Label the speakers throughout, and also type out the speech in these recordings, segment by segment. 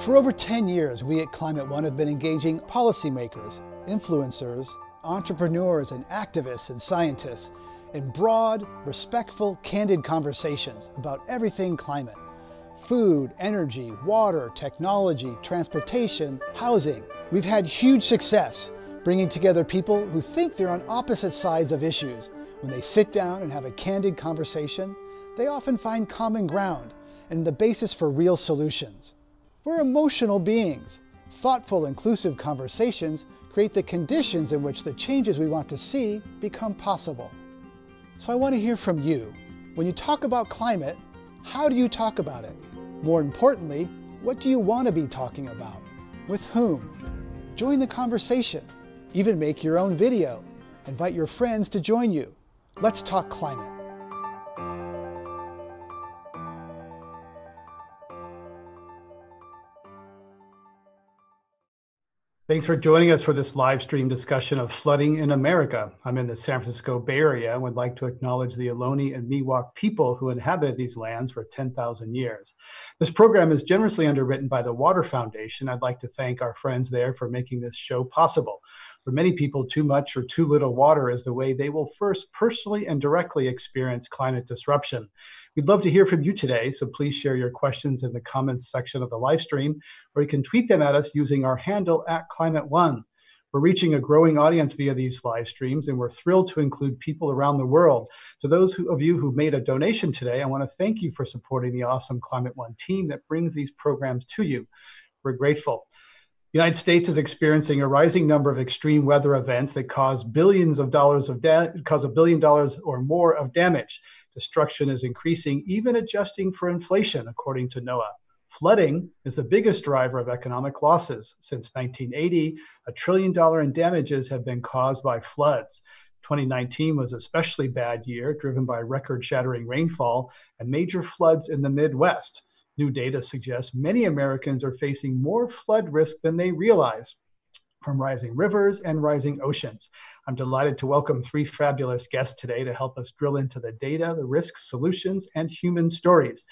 Speaker 1: For over 10 years, we at Climate One have been engaging policymakers, influencers, entrepreneurs, and activists and scientists in broad, respectful, candid conversations about everything climate food, energy, water, technology, transportation, housing. We've had huge success bringing together people who think they're on opposite sides of issues. When they sit down and have a candid conversation, they often find common ground and the basis for real solutions. We're emotional beings. Thoughtful, inclusive conversations create the conditions in which the changes we want to see become possible. So I want to hear from you. When you talk about climate, how do you talk about it? More importantly, what do you want to be talking about? With whom? Join the conversation. Even make your own video. Invite your friends to join you. Let's talk climate. Thanks for joining us for this live stream discussion of flooding in America. I'm in the San Francisco Bay Area and would like to acknowledge the Ohlone and Miwok people who inhabited these lands for 10,000 years. This program is generously underwritten by the Water Foundation. I'd like to thank our friends there for making this show possible. For many people, too much or too little water is the way they will first personally and directly experience climate disruption. We'd love to hear from you today, so please share your questions in the comments section of the live stream, or you can tweet them at us using our handle at Climate One. We're reaching a growing audience via these live streams, and we're thrilled to include people around the world. To those who, of you who made a donation today, I want to thank you for supporting the awesome Climate One team that brings these programs to you. We're grateful. The United States is experiencing a rising number of extreme weather events that cause billions of dollars of da- cause a billion dollars or more of damage. Destruction is increasing, even adjusting for inflation, according to NOAA. Flooding is the biggest driver of economic losses. Since 1980, a trillion dollar in damages have been caused by floods. 2019 was especially bad year, driven by record-shattering rainfall and major floods in the Midwest. New data suggests many Americans are facing more flood risk than they realize from rising rivers and rising oceans. I'm delighted to welcome three fabulous guests today to help us drill into the data, the risks, solutions, and human stories.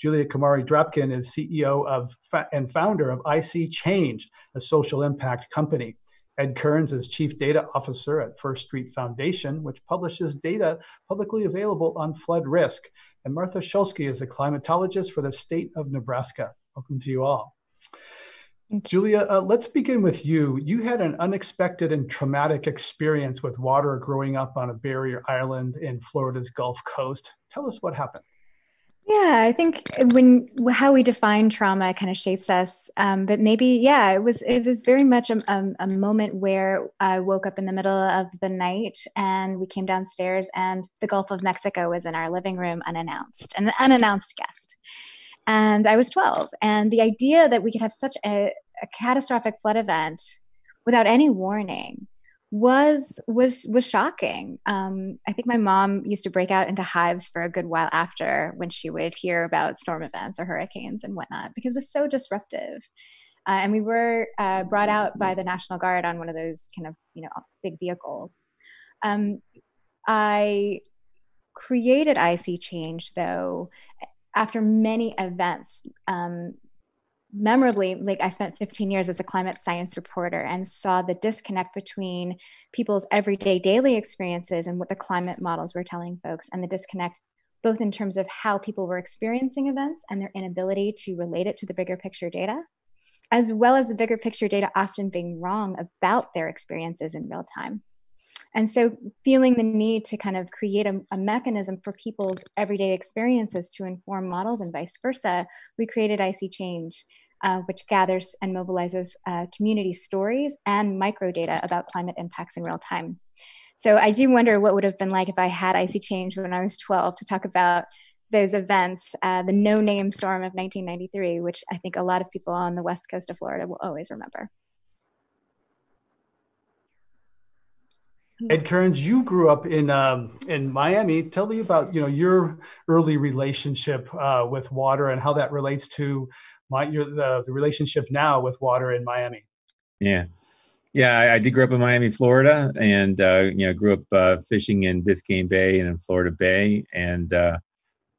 Speaker 1: Julia Kumari Drapkin is CEO of and founder of ISeeChange, a social impact company. Ed Kearns is Chief Data Officer at First Street Foundation, which publishes data publicly available on flood risk. And Martha Shulski is a climatologist for the state of Nebraska. Welcome to you all. Julia, uh, let's begin with you. You had an unexpected and traumatic experience with water growing up on a barrier island in Florida's Gulf Coast. Tell us what happened.
Speaker 2: Yeah, I think when how we define trauma kind of shapes us. Um, but maybe, yeah, it was it was very much a, a, a, moment where I woke up in the middle of the night and we came downstairs and the Gulf of Mexico was in our living room unannounced, an unannounced guest. And I was 12, and the idea that we could have such a, a catastrophic flood event without any warning was was was shocking. Um, I think my mom used to break out into hives for a good while after when she would hear about storm events or hurricanes and whatnot because it was so disruptive. Uh, and we were uh, brought out by the National Guard on one of those kind of you know big vehicles. Um, I created ISeeChange though after many events um, memorably like i spent 15 years as a climate science reporter and saw the disconnect between people's everyday daily experiences and what the climate models were telling folks and the disconnect both in terms of how people were experiencing events and their inability to relate it to the bigger picture data as well as the bigger picture data often being wrong about their experiences in real time and so, feeling the need to kind of create a, a, mechanism for people's everyday experiences to inform models and vice versa, we created ISeeChange, uh, which gathers and mobilizes uh, community stories and microdata about climate impacts in real time. So, I do wonder what would have been like if I had ISeeChange when I was 12 to talk about those events, uh, the no name storm of 1993, which I think a lot of people on the west coast of Florida will always remember.
Speaker 1: Ed Kearns, you grew up in um, in Miami. Tell me about you know your early relationship uh, with water and how that relates to my your the, the relationship now with water in Miami.
Speaker 3: Yeah, yeah, I, I did grow up in Miami, Florida, and uh, you know grew up uh, fishing in Biscayne Bay and in Florida Bay, and uh,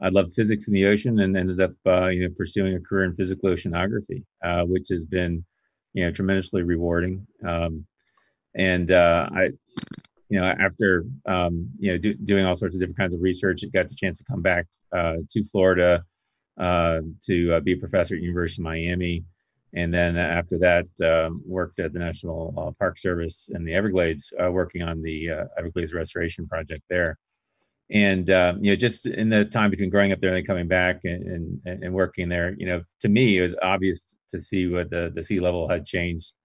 Speaker 3: I loved physics in the ocean and ended up, uh, you know, pursuing a career in physical oceanography, uh, which has been, you know, tremendously rewarding. Um, and uh, I, you know, after um, you know do, doing all sorts of different kinds of research, it got the chance to come back uh, to Florida uh, to uh, be a professor at University of Miami, and then after that um, worked at the National Park Service in the Everglades, working on the Everglades restoration project there. And um, you know just in the time between growing up there and coming back and, and, and working there you know to me it was obvious to see what the the sea level had changed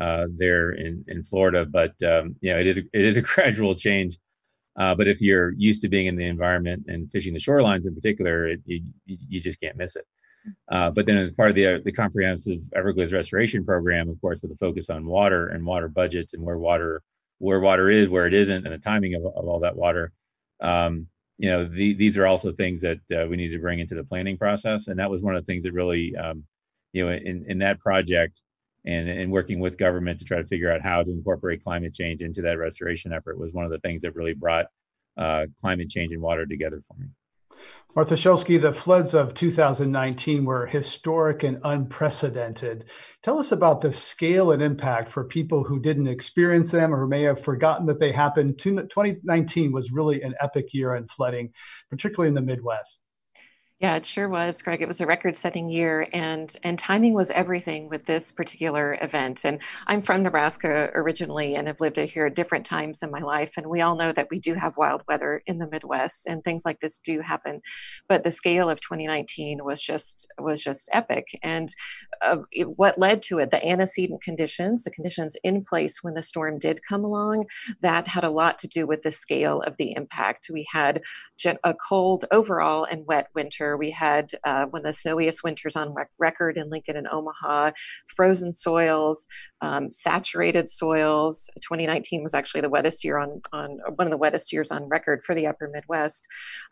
Speaker 3: uh, there in in Florida but um, you know it is it is a gradual change uh, but if you're used to being in the environment and fishing the shorelines in particular it, it, you just can't miss it uh, but then as part of the the comprehensive Everglades restoration program of course with a focus on water and water budgets and where water where water is where it isn't and the timing of, of all that water um, you know, the, these are also things that uh, we need to bring into the planning process. And that was one of the things that really, um, you know, in, in that project and, and working with government to try to figure out how to incorporate climate change into that restoration effort was one of the things that really brought uh, climate change and water together for me.
Speaker 1: Martha Shulski, the floods of 2019 were historic and unprecedented. Tell us about the scale and impact for people who didn't experience them or may have forgotten that they happened. 2019 was really an epic year in flooding, particularly in the Midwest.
Speaker 4: Yeah, it sure was, Greg. It was a record-setting year, and and timing was everything with this particular event. And I'm from Nebraska originally, and have lived here at different times in my life. And we all know that we do have wild weather in the Midwest, and things like this do happen. But the scale of 2019 was just was just epic. And uh, it, what led to it, the antecedent conditions, the conditions in place when the storm did come along, that had a lot to do with the scale of the impact. We had a cold overall and wet winter. We had uh, one of the snowiest winters on rec- record in Lincoln and Omaha, frozen soils, um, saturated soils. 2019 was actually the wettest year on, on one of the wettest years on record for the upper Midwest,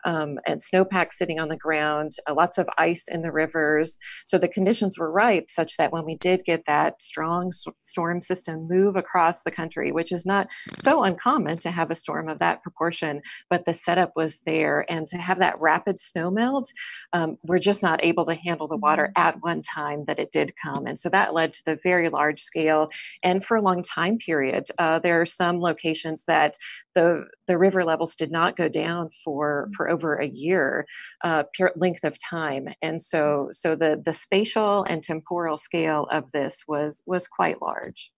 Speaker 4: um, and snowpack sitting on the ground, uh, lots of ice in the rivers. So the conditions were ripe such that when we did get that strong storm system move across the country, which is not so uncommon to have a storm of that proportion, but the setup was there, and to have that rapid snow melt, um, we're just not able to handle the water mm-hmm. at one time that it did come, and so that led to the very large scale and for a long time period. Uh, there are some locations that the the river levels did not go down for mm. for over a year uh, length of time, and so so the the spatial and temporal scale of this was was quite large.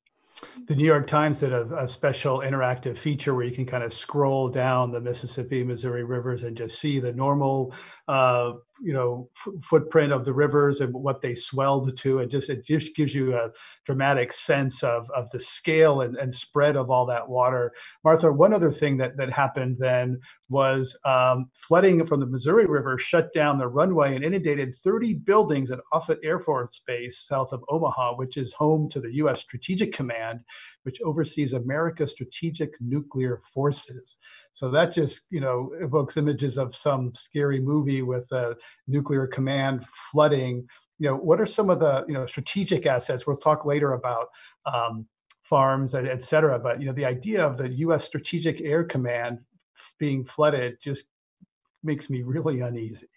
Speaker 1: The New York Times did a, a, special interactive feature where you can kind of scroll down the Mississippi, Missouri rivers and just see the normal uh, you know f- footprint of the rivers and what they swelled to. And just it just gives you a dramatic sense of of the scale and, and spread of all that water. Martha one other thing that that happened then was um, flooding from the missouri river shut down the runway and inundated 30 buildings at offutt air force base south of omaha which is home to the u.s strategic command which oversees america's strategic nuclear forces so that just, you know, evokes images of some scary movie with a nuclear command flooding. You know, what are some of the, you know, strategic assets? We'll talk later about um, farms, et cetera. But, you know, the idea of the U.S. Strategic Air Command being flooded just makes me really uneasy.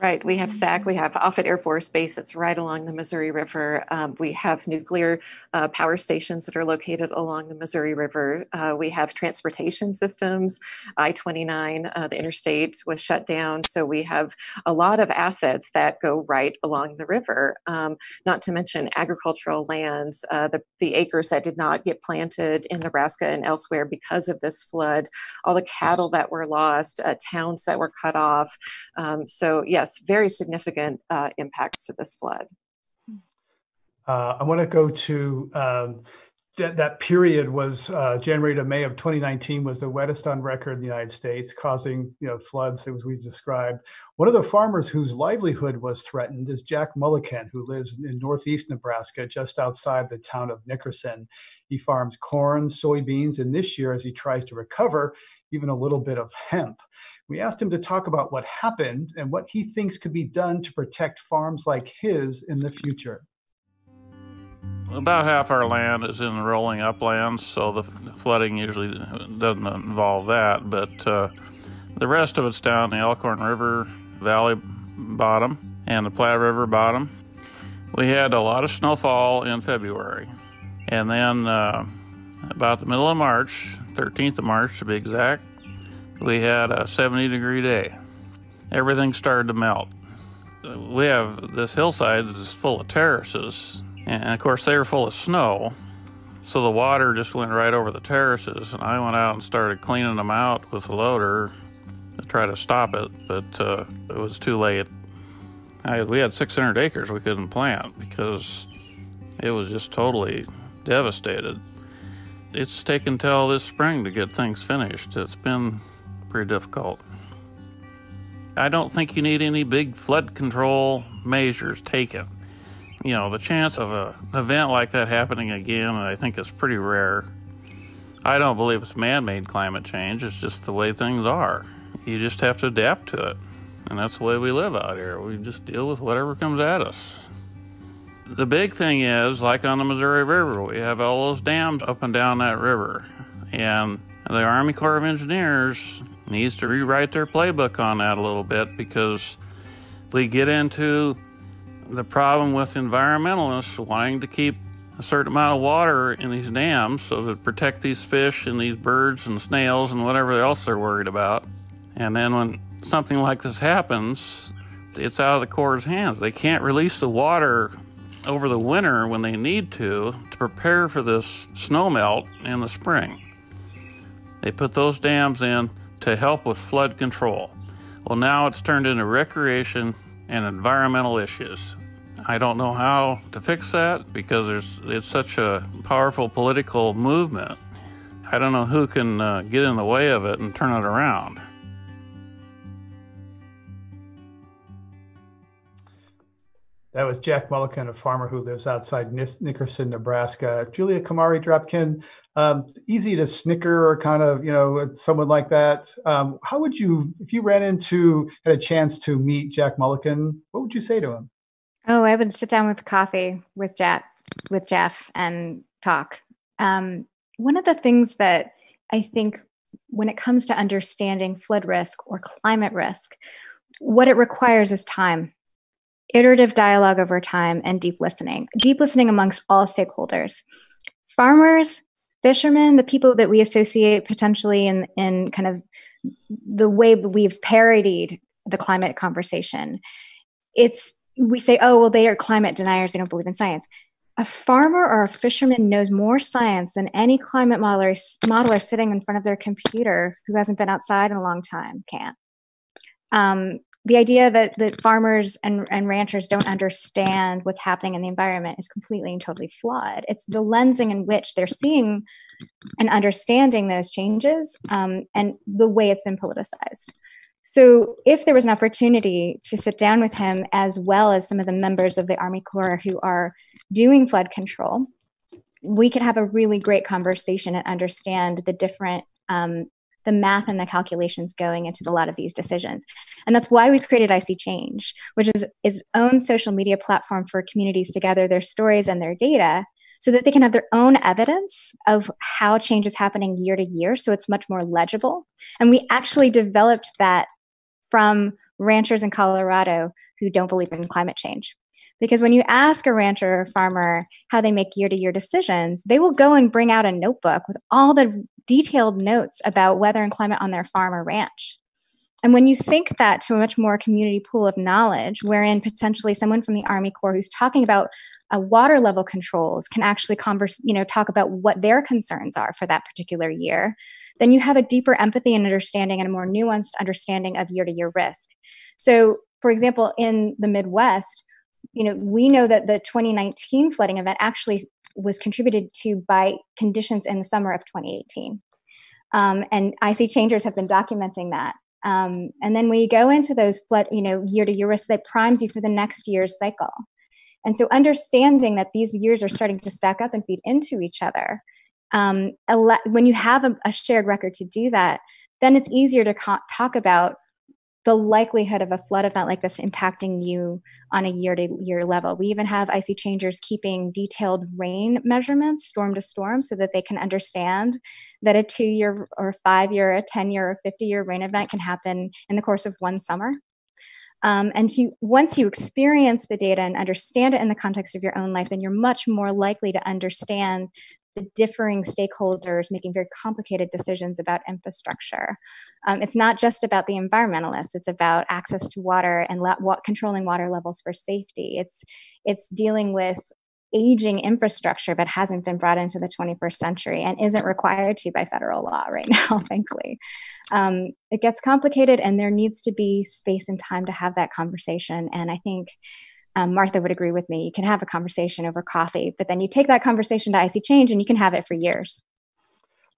Speaker 4: Right. We have SAC. We have Offutt Air Force Base that's right along the Missouri River. Um, we have nuclear uh, power stations that are located along the Missouri River. Uh, we have transportation systems. I 29, uh, the interstate was shut down. So we have a lot of assets that go right along the river, um, not to mention agricultural lands, uh, the, the acres that did not get planted in Nebraska and elsewhere because of this flood, all the cattle that were lost, uh, towns that were cut off. Um, so, yes, very significant uh, impacts to this flood.
Speaker 1: Uh, I want to go to um, that, that period was uh, January to May of 2019 was the wettest on record in the United States, causing you know floods as we've described. One of the farmers whose livelihood was threatened is Jack Mulliken, who lives in northeast Nebraska, just outside the town of Nickerson. He farms corn, soybeans, and this year, as he tries to recover, even a little bit of hemp. We asked him to talk about what happened and what he thinks could be done to protect farms like his in the future.
Speaker 5: About half our land is in the rolling uplands, so the flooding usually doesn't involve that. But uh, the rest of it's down the Elkhorn River Valley bottom and the Platte River bottom. We had a lot of snowfall in February. And then uh, about the middle of March, 13th of March to be exact, we had a 70 degree day. Everything started to melt. We have this hillside that's full of terraces, and of course, they were full of snow. So the water just went right over the terraces, and I went out and started cleaning them out with a loader to try to stop it, but uh, it was too late. I, we had 600 acres we couldn't plant because it was just totally devastated. It's taken till this spring to get things finished. It's been pretty difficult. I don't think you need any big flood control measures taken. You know, the chance of a, an event like that happening again, I think, is pretty rare. I don't believe it's man made climate change, it's just the way things are. You just have to adapt to it. And that's the way we live out here. We just deal with whatever comes at us. The big thing is, like on the Missouri River, we have all those dams up and down that river. And the Army Corps of Engineers needs to rewrite their playbook on that a little bit because we get into the problem with environmentalists wanting to keep a certain amount of water in these dams so to protect these fish and these birds and snails and whatever else they're worried about. And then when something like this happens, it's out of the Corps' hands. They can't release the water over the winter when they need to to prepare for this snow melt in the spring. They put those dams in to help with flood control. Well, now it's turned into recreation and environmental issues. I don't know how to fix that because there's it's such a powerful political movement. I don't know who can uh, get in the way of it and turn it around.
Speaker 1: That was Jack Mulliken, a farmer who lives outside Nickerson, Nebraska. Julia Kumari Drapkin, um, easy to snicker or kind of, you know, someone like that. Um, how would you, if you ran into, had a chance to meet Jack Mulliken, what would you say to him?
Speaker 2: Oh, I would sit down with coffee with Jack, with Jeff and talk. Um, one of the things that I think when it comes to understanding flood risk or climate risk, what it requires is time iterative dialogue over time, and deep listening. Deep listening amongst all stakeholders. Farmers, fishermen, the people that we associate potentially in, in kind of the way we've parodied the climate conversation. It's we say, oh, well, they are climate deniers, they don't believe in science. A farmer or a fisherman knows more science than any climate modeler, modeler sitting in front of their computer who hasn't been outside in a long time can. Um, the idea that, that farmers and, and ranchers don't understand what's happening in the environment is completely and totally flawed. It's the lensing in which they're seeing and understanding those changes um, and the way it's been politicized. So, if there was an opportunity to sit down with him, as well as some of the members of the Army Corps who are doing flood control, we could have a really great conversation and understand the different um, the math and the calculations going into a lot of these decisions. And that's why we created ISeeChange, which is its own social media platform for communities to gather their stories and their data so that they can have their own evidence of how change is happening year to year. So it's much more legible. And we actually developed that from ranchers in Colorado who don't believe in climate change. Because when you ask a rancher or farmer how they make year to year decisions, they will go and bring out a notebook with all the detailed notes about weather and climate on their farm or ranch. And when you sync that to a much more community pool of knowledge, wherein potentially someone from the Army Corps who's talking about uh, water level controls can actually converse, you know, talk about what their concerns are for that particular year, then you have a deeper empathy and understanding and a more nuanced understanding of year to year risk. So, for example, in the Midwest, you know, we know that the 2019 flooding event actually was contributed to by conditions in the summer of 2018. Um, and ISeeChangers have been documenting that. Um, and then when you go into those flood, you know, year to year risks, that primes you for the next year's cycle. And so understanding that these years are starting to stack up and feed into each other, um, when you have a, a, shared record to do that, then it's easier to co- talk about the likelihood of a flood event like this impacting you on a year to year level. We even have ISeeChangers keeping detailed rain measurements storm to storm so that they can understand that a two year or five year, a 10 year or 50 year rain event can happen in the course of one summer. Um, and you, once you experience the data and understand it in the context of your own life, then you're much more likely to understand the differing stakeholders making very complicated decisions about infrastructure. Um, it's not just about the environmentalists; it's about access to water and controlling water levels for safety. It's it's dealing with aging infrastructure that hasn't been brought into the 21st century and isn't required to by federal law right now thankfully um, it gets complicated and there needs to be space and time to have that conversation and i think um, Martha would agree with me. You can have a conversation over coffee, but then you take that conversation to ISeeChange and you can have it for years.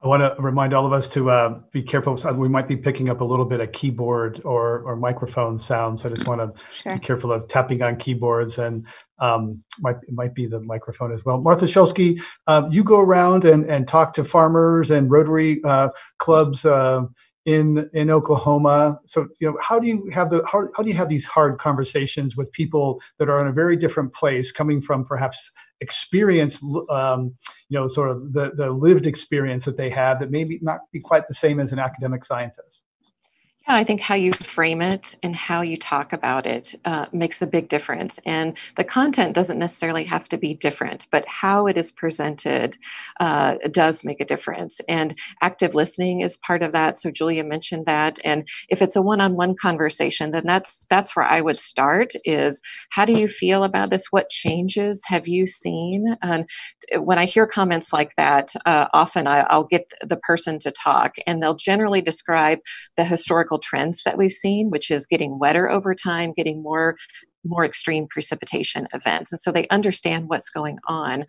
Speaker 1: I want to remind all of us to uh, be careful. We might be picking up a little bit of keyboard or, or microphone sounds. So I just want to sure. be careful of tapping on keyboards and um, might might be the microphone as well. Martha Shulski, um, you go around and, and talk to farmers and Rotary uh, clubs uh, in in Oklahoma. So you know, how do you have the how, how do you have these hard conversations with people that are in a very different place, coming from perhaps experience, um, you know, sort of the the lived experience that they have that maybe not be quite the same as an academic scientist.
Speaker 4: Yeah, I think how you frame it and how you talk about it uh, makes a big difference. And the content doesn't necessarily have to be different, but how it is presented uh, does make a difference. And active listening is part of that. So Julia mentioned that. And if it's a one-on-one conversation, then that's that's where I would start. Is how do you feel about this? What changes have you seen? And when I hear comments like that, uh, often I, I'll get the person to talk, and they'll generally describe the historical trends that we've seen, which is getting wetter over time, getting more more extreme precipitation events. And so they understand what's going on.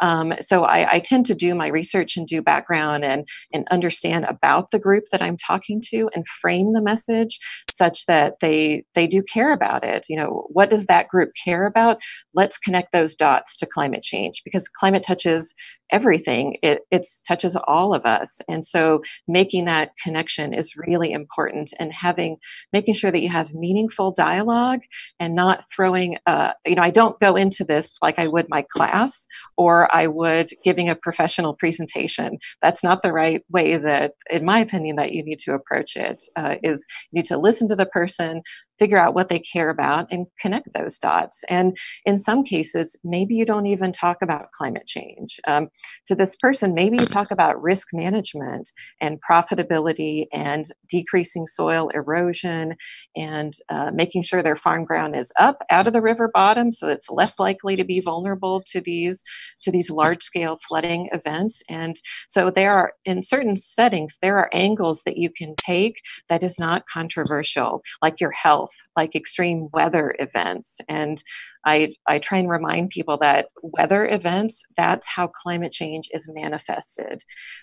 Speaker 4: Um, so I, I, tend to do my research and do background and, and understand about the group that I'm talking to and frame the message such that they they do care about it. You know, what does that group care about? Let's connect those dots to climate change because climate touches everything it it's touches all of us and so making that connection is really important and having making sure that you have meaningful dialogue and not not throwing, uh, you know, I don't go into this like I would my class or I would giving a professional presentation. That's not the right way that, in my opinion, that you need to approach it. Uh, is you need to listen to the person, figure out what they care about and connect those dots. And in some cases, maybe you don't even talk about climate change. Um, to this person, maybe you talk about risk management and profitability and decreasing soil erosion and uh, making sure their farm ground is up out of the river bottom so it's less likely to be vulnerable to these to these large scale flooding events. And so there are in certain settings, there are angles that you can take that is not controversial, like your health health, like extreme weather events. And I, I try and remind people that weather events, that's how climate change is manifested.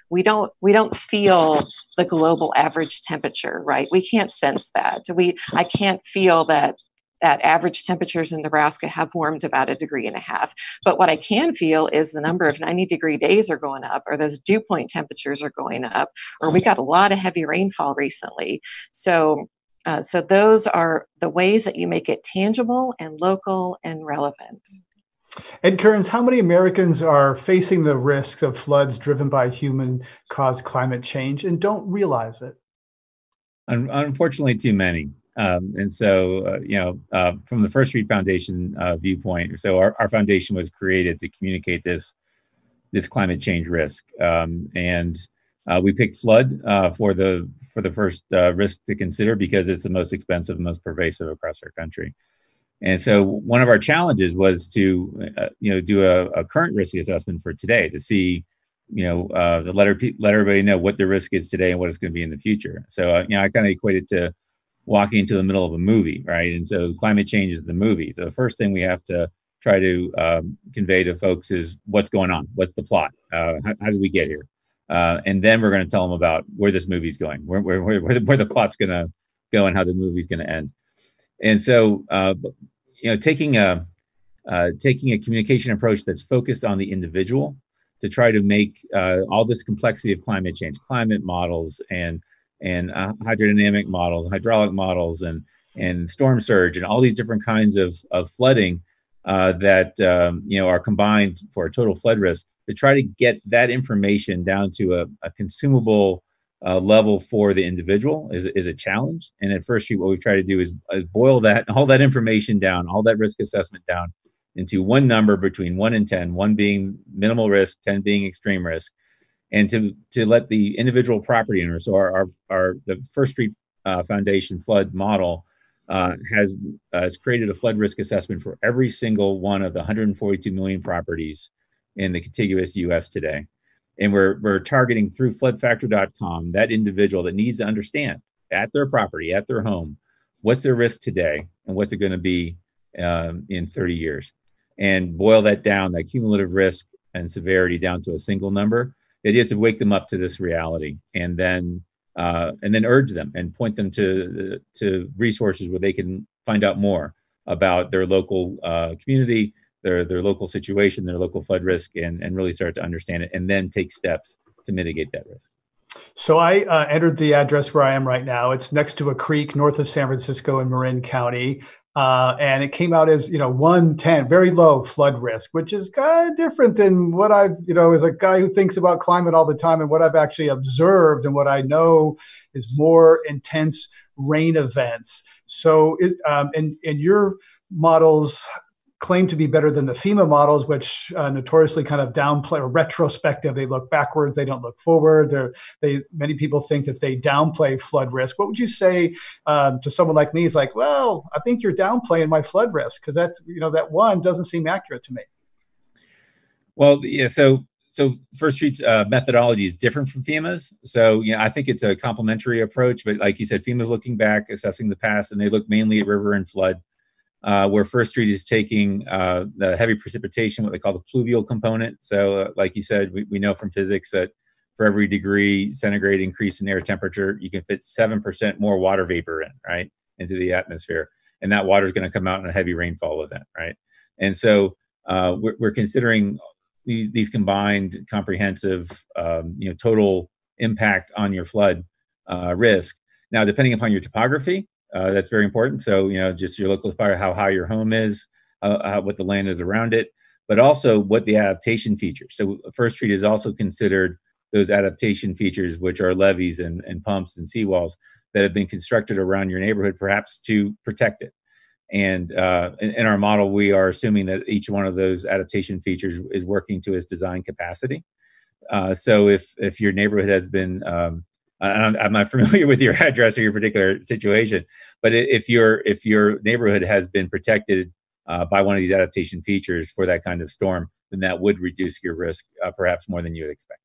Speaker 4: We don't we don't feel the global average temperature, right? We can't sense that. We I can't feel that that average temperatures in Nebraska have warmed about a degree and a half. But what I can feel is the number of 90 degree days are going up, or those dew point temperatures are going up, or we got a lot of heavy rainfall recently. So uh, so those are the ways that you make it tangible and local and relevant.
Speaker 1: Ed Kearns, how many Americans are facing the risks of floods driven by human caused climate change and don't realize it?
Speaker 3: Unfortunately, too many. Um, and so, uh, you know, uh, from the First Street Foundation uh, viewpoint, so our, our foundation was created to communicate this this climate change risk. Um, and uh, we picked flood uh, for the for the first uh, risk to consider because it's the most expensive, most pervasive across our country. And so one of our challenges was to uh, you know do a, a, current risk assessment for today to see you know uh, let, let everybody know what the risk is today and what it's going to be in the future. So uh, you know I kind of equate it to walking into the middle of a movie, right? And so climate change is the movie. So the first thing we have to try to um, convey to folks is what's going on, what's the plot, how, how did we get here? Uh, and then we're going to tell them about where this movie's going, where where where, where, the, where the plot's going to go, and how the movie's going to end. And so, uh, you know, taking a uh, taking a communication approach that's focused on the individual to try to make uh, all this complexity of climate change, climate models, and and uh, hydrodynamic models, hydraulic models, and and storm surge, and all these different kinds of of flooding uh, that um, you know are combined for a total flood risk to try to get that information down to a, a consumable uh, level for the individual is, is a challenge. And at First Street, what we try to do is, is boil that all that information down, all that risk assessment down into one number between one and 10, one being minimal risk, 10 being extreme risk, and to, to let the individual property owner, so our, our, our the First Street uh, Foundation flood model uh, has, uh, has created a flood risk assessment for every single one of the 142 million properties in the contiguous US today. And we're, we're targeting through floodfactor.com that individual that needs to understand at their property, at their home, what's their risk today and what's it going to be um, in 30 years. And boil that down, that cumulative risk and severity down to a single number. The idea to wake them up to this reality and then uh, and then urge them and point them to to resources where they can find out more about their local uh, community, their their local situation, their local flood risk, and and really start to understand it, and then take steps to mitigate that risk.
Speaker 1: So I uh, entered the address where I am right now. It's next to a creek north of San Francisco in Marin County. Uh, and it came out as you know 110 very low flood risk which is kind of different than what i've you know as a guy who thinks about climate all the time and what i've actually observed and what i know is more intense rain events so it, um, and and your models claim to be better than the FEMA models, which uh, notoriously kind of downplay or retrospective. They look backwards, they don't look forward. They're, they many people think that they downplay flood risk. What would you say um, to someone like me? Is like, well, I think you're downplaying my flood risk because that's you know that one doesn't seem accurate to me.
Speaker 3: Well, yeah. So so First Street's uh, methodology is different from FEMA's. So, you know, I think it's a complementary approach. But like you said, FEMA's looking back, assessing the past, and they look mainly at river and flood uh, where First Street is taking uh, the heavy precipitation, what they call the pluvial component. So, uh, like you said, we, we know from physics that for every degree centigrade increase in air temperature, you can fit 7% more water vapor in, right, into the atmosphere. And that water is going to come out in a heavy rainfall event, right? And so uh, we're, we're, considering these, these combined comprehensive, um, you know, total impact on your flood uh, risk. Now, depending upon your topography, uh, that's very important. So, you know, just your local fire, how high your home is, uh, what the land is around it, but also what the adaptation features. So, First Street is also considered those adaptation features, which are levees and, and pumps and seawalls that have been constructed around your neighborhood, perhaps to protect it. And uh, in, in, our model, we are assuming that each one of those adaptation features is working to its design capacity. Uh, so if if your neighborhood has been um, I'm not familiar with your address or your particular situation, but if your if your neighborhood has been protected uh, by one of these adaptation features for that kind of storm, then that would reduce your risk uh, perhaps more than you would expect.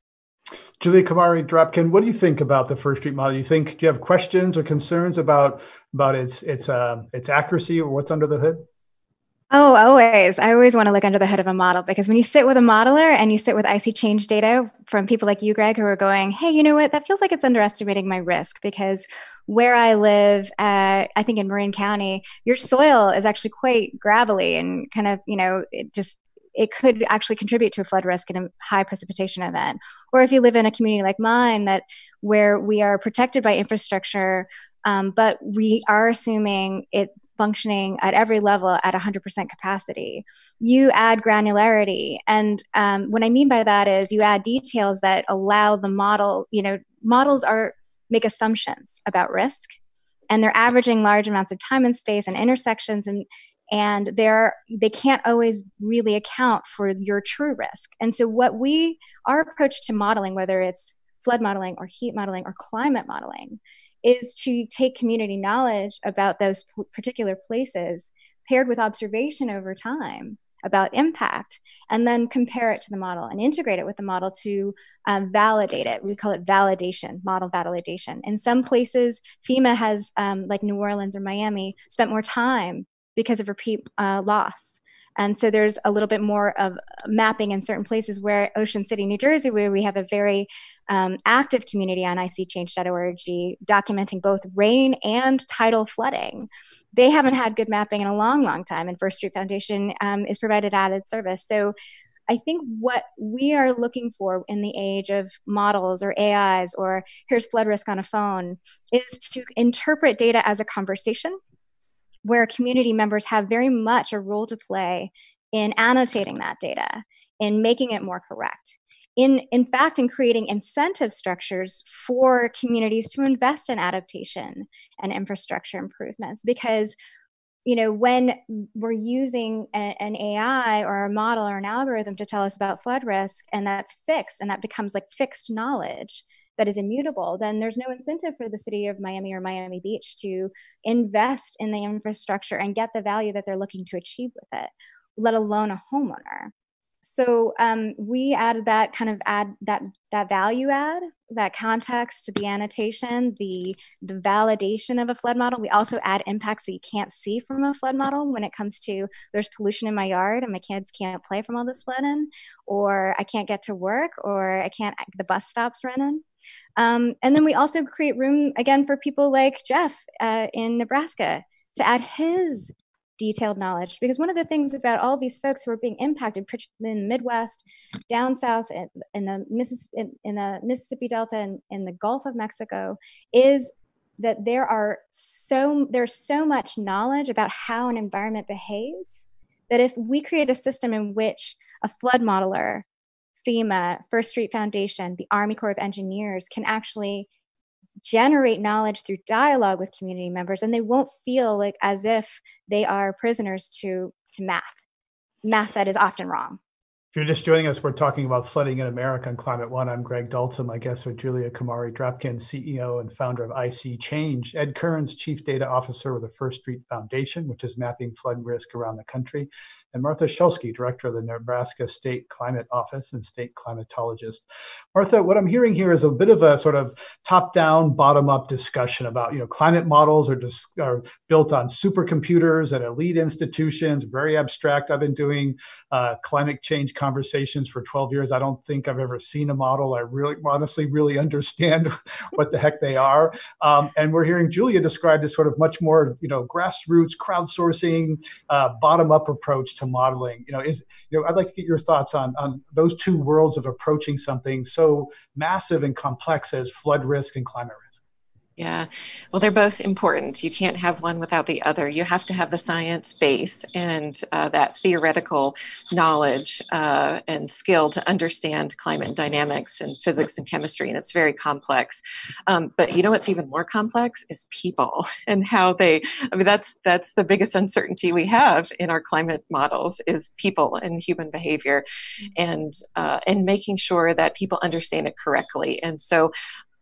Speaker 1: Julia Kumari Drapkin, what do you think about the First Street model? Do you think do you have questions or concerns about about its its uh, its accuracy or what's under the hood?
Speaker 2: Oh, always. I always want to look under the hood of a model because when you sit with a modeler and you sit with ISeeChange data from people like you, Greg, who are going, hey, you know what? That feels like it's underestimating my risk because where I live, uh, I think in Marin County, your soil is actually quite gravelly and kind of, you know, it just it could actually contribute to a flood risk in a high precipitation event. Or if you live in a community like mine that where we are protected by infrastructure um, but we are assuming it's functioning at every level at 100% capacity. You add granularity. And um, what I mean by that is you add details that allow the model, you know, models are make assumptions about risk and they're averaging large amounts of time and space and intersections and and they're they can't always really account for your true risk and so what we our approach to modeling whether it's flood modeling or heat modeling or climate modeling is to take community knowledge about those p- particular places paired with observation over time about impact and then compare it to the model and integrate it with the model to um, validate it. We call it validation model validation. In some places fema has um, like new orleans or miami spent more time because of repeat uh, loss and so there's a little bit more of mapping in certain places where Ocean City, New Jersey, where we have a very um, active community on iseechange.org documenting both rain and tidal flooding. They haven't had good mapping in a long, long time, and First Street Foundation um, is provided added service. So I think what we are looking for in the age of models or AIs or here's flood risk on a phone is to interpret data as a conversation where community members have very much a role to play in annotating that data in making it more correct. In in fact in creating incentive structures for communities to invest in adaptation and infrastructure improvements. Because you know when we're using a, an ai or a model or an algorithm to tell us about flood risk and that's fixed and that becomes like fixed knowledge that is immutable then there's no incentive for the city of miami or miami beach to invest in the infrastructure and get the value that they're looking to achieve with it let alone a homeowner so um, we added that kind of add that that value add that context the annotation the the validation of a flood model. We also add impacts that you can't see from a flood model when it comes to there's pollution in my yard and my kids can't play from all this flooding or i can't get to work or i can't the bus stops running. Um, and then we also create room again for people like jeff uh, in nebraska to add his detailed knowledge. Because one of the things about all these folks who are being impacted particularly in the midwest down south in, in the Missis- in, in, the mississippi delta and in the gulf of mexico is that there are so there's so much knowledge about how an environment behaves that if we create a system in which a flood modeler fema first street foundation the army corps of engineers can actually generate knowledge through dialogue with community members and they won't feel like as if they are prisoners to to math math that is often wrong
Speaker 1: if you're just joining us, we're talking about flooding in America and Climate One. I'm Greg Dalton. My guests are Julia Kumari Drapkin, CEO and founder of ISeeChange, Ed Kearns, Chief Data Officer with the First Street Foundation, which is mapping flood risk around the country, and Martha Shulski, Director of the Nebraska State Climate Office and State Climatologist. Martha, what I'm hearing here is a bit of a sort of top-down, bottom-up discussion about, you know, climate models are, just, are built on supercomputers at elite institutions, very abstract. I've been doing uh, climate change conversations for 12 years. I don't think I've ever seen a model I really, honestly, really understand what the heck they are. Um, and we're hearing Julia describe this sort of much more, you know, grassroots, crowdsourcing, uh, bottom-up approach to modeling. You know is you know i'd like to get your thoughts on on those two worlds of approaching something so massive and complex as flood risk and climate risk
Speaker 4: yeah, well, they're both important. You can't have one without the other. You have to have the science base and uh, that theoretical knowledge uh, and skill to understand climate dynamics and physics and chemistry, and it's very complex. Um, but you know what's even more complex is people and how they. I mean, that's that's the biggest uncertainty we have in our climate models is people and human behavior, and uh, and making sure that people understand it correctly. And so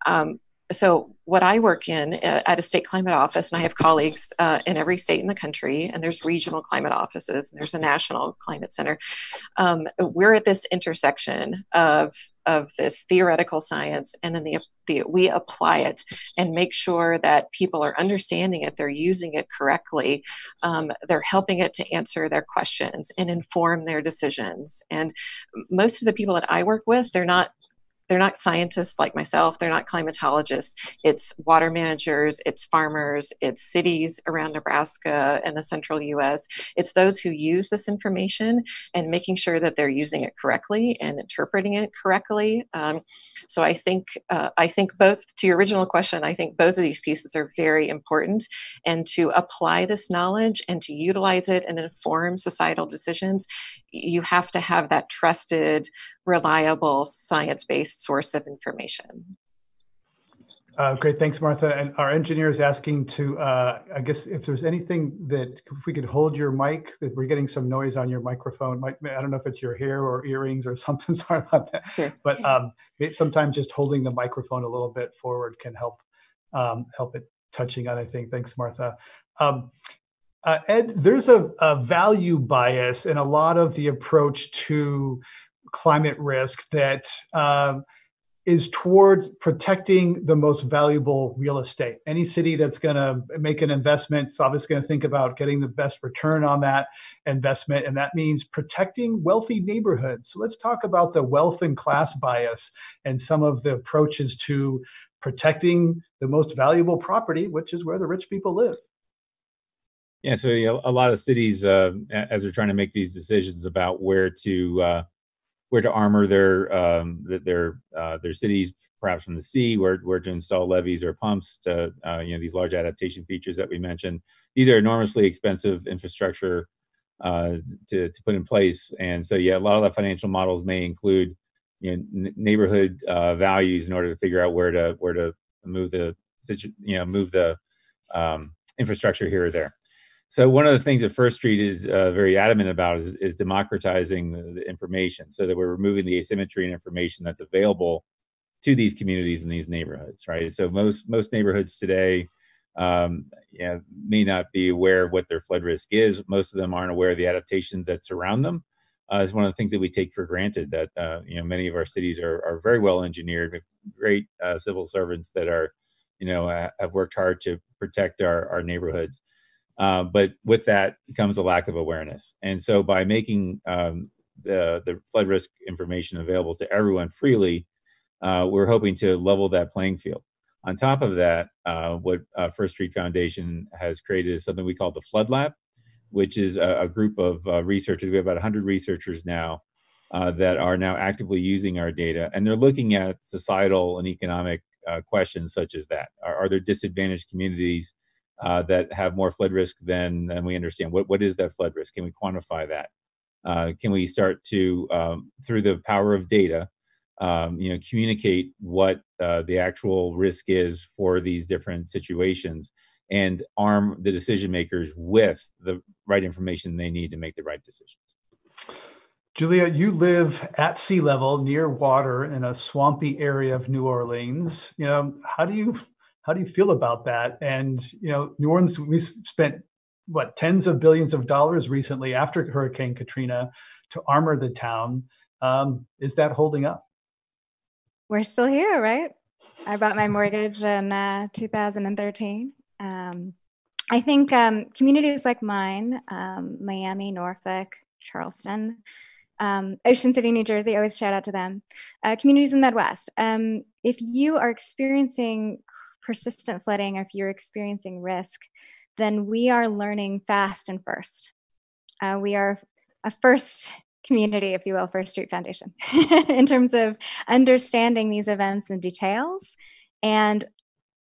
Speaker 4: um, so what I work in uh, at a state climate office, and I have colleagues uh, in every state in the country, and there's regional climate offices, and there's a national climate center. Um, we're at this intersection of of this theoretical science, and then the, the we apply it and make sure that people are understanding it, they're using it correctly, um, they're helping it to answer their questions and inform their decisions. And most of the people that I work with, they're not they're not scientists like myself they're not climatologists. It's water managers it's farmers it's cities around nebraska and the central us it's those who use this information and making sure that they're using it correctly and interpreting it correctly. Um, so i think uh, i think both to your original question i think both of these pieces are very important. And to apply this knowledge and to utilize it and inform societal decisions you have to have that trusted, reliable, science based source of information.
Speaker 1: Uh, great, thanks, Martha. And our engineer is asking to, uh, I guess, if there's anything that if we could hold your mic, that we're getting some noise on your microphone. I don't know if it's your hair or earrings or something. Sorry about that. Sure. But um, sometimes just holding the microphone a little bit forward can help um, help it touching on. I think. Thanks, Martha. Um, uh, Ed, there's a, a, value bias in a lot of the approach to climate risk that um, is towards protecting the most valuable real estate. Any city that's going to make an investment is obviously going to think about getting the best return on that investment, and that means protecting wealthy neighborhoods. So let's talk about the wealth and class bias and some of the approaches to protecting the most valuable property, which is where the rich people live.
Speaker 3: Yeah, so a lot of cities, uh, as they're trying to make these decisions about where to uh, where to armor their um, their uh, their cities, perhaps from the sea, where where to install levees or pumps to uh, you know these large adaptation features that we mentioned. These are enormously expensive infrastructure uh, to, to put in place. And so, yeah, a lot of the financial models may include you know, neighborhood uh, values in order to figure out where to where to move the you know move the um, infrastructure here or there. So one of the things that First Street is uh, very adamant about is, is democratizing the, the, information, so that we're removing the asymmetry in information that's available to these communities and these neighborhoods. Right. So most most neighborhoods today um, may not be aware of what their flood risk is. Most of them aren't aware of the adaptations that surround them. Uh, is one of the things that we take for granted that uh, you know many of our cities are, are very well engineered with great uh, civil servants that are you know have worked hard to protect our, our neighborhoods uh, but with that comes a lack of awareness and so by making um, the, the flood risk information available to everyone freely uh, we're hoping to level that playing field on top of that, uh, what uh, First Street Foundation has created is something we call the Flood Lab, which is a, a group of uh, researchers. We have about 100 researchers now uh, that are now actively using our data, and they're looking at societal and economic questions such as that. Are, are there disadvantaged communities uh, that have more flood risk than, than we understand? What, what is that flood risk? Can we quantify that? can we start to, um, through the power of data, um, you know communicate what uh, the actual risk is for these different situations and arm the decision makers with the right information they need to make the right decisions
Speaker 1: julia you live at sea level near water in a swampy area of new orleans you know how do you how do you feel about that and you know new orleans we spent what tens of billions of dollars recently after hurricane katrina to armor the town um, is that holding up
Speaker 2: we're still here, right? I bought my mortgage in uh, 2013. Um, I think um, communities like mine, um, Miami, Norfolk, Charleston, um, Ocean City, New Jersey, always shout out to them. Uh, communities in the Midwest. Um, if you are experiencing persistent flooding if you're experiencing risk, then we are learning fast and first. Uh, we are a first community, if you will, First Street Foundation in terms of understanding these events in details and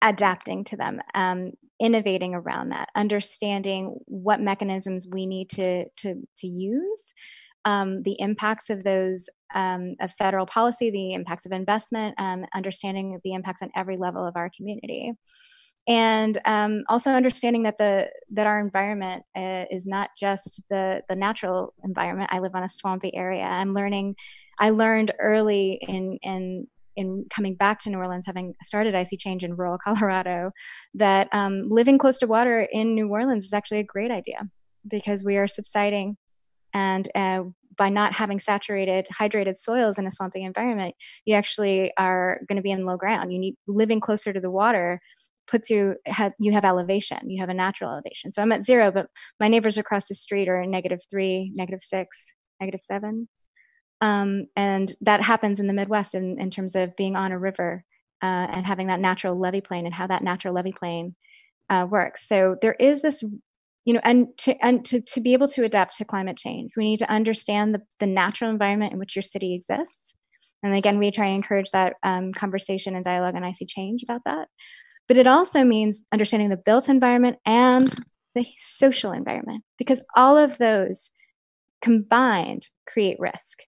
Speaker 2: adapting to them, um, innovating around that, understanding what mechanisms we need to to to use, um, the impacts of those um, of federal policy, the impacts of investment, um, understanding the impacts on every level of our community and um, also understanding that the that our environment uh, is not just the the natural environment. I live on a swampy area. I'm learning. I learned early in in in coming back to New Orleans, having started ISeeChange in rural Colorado, that um, living close to water in New Orleans is actually a great idea because we are subsiding, and uh, by not having saturated, hydrated soils in a swampy environment, you actually are going to be in low ground. You need living closer to the water puts you have you have elevation you have a natural elevation. So i'm at zero but my neighbors across the street are negative three negative six negative seven. Um, and that happens in the midwest in, in terms of being on a river uh, and having that natural levee plain and how that natural levee plain uh, works. So there is this you know and to and to, to be able to adapt to climate change we need to understand the, the natural environment in which your city exists and again we try and encourage that um, conversation and dialogue and ISeeChange about that but it also means understanding the built environment and the social environment, because all of those combined create risk.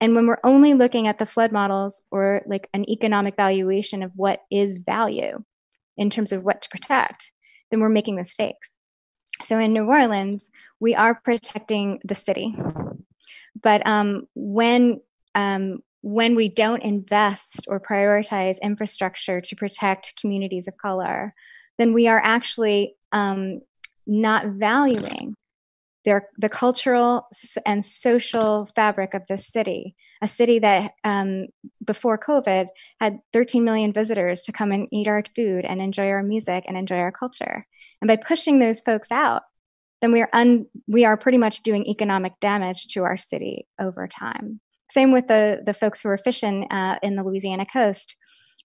Speaker 2: And when we're only looking at the flood models or like an economic valuation of what is value in terms of what to protect, then we're making mistakes. So in New Orleans, we are protecting the city. But um, when um, when we don't invest or prioritize infrastructure to protect communities of color, then we are actually um, not valuing their, the cultural and social fabric of this city. A city that um, before COVID had 13 million visitors to come and eat our food and enjoy our music and enjoy our culture. And by pushing those folks out, then we are un- we are pretty much doing economic damage to our city over time. Same with the, the folks who are fishing uh, in the Louisiana coast,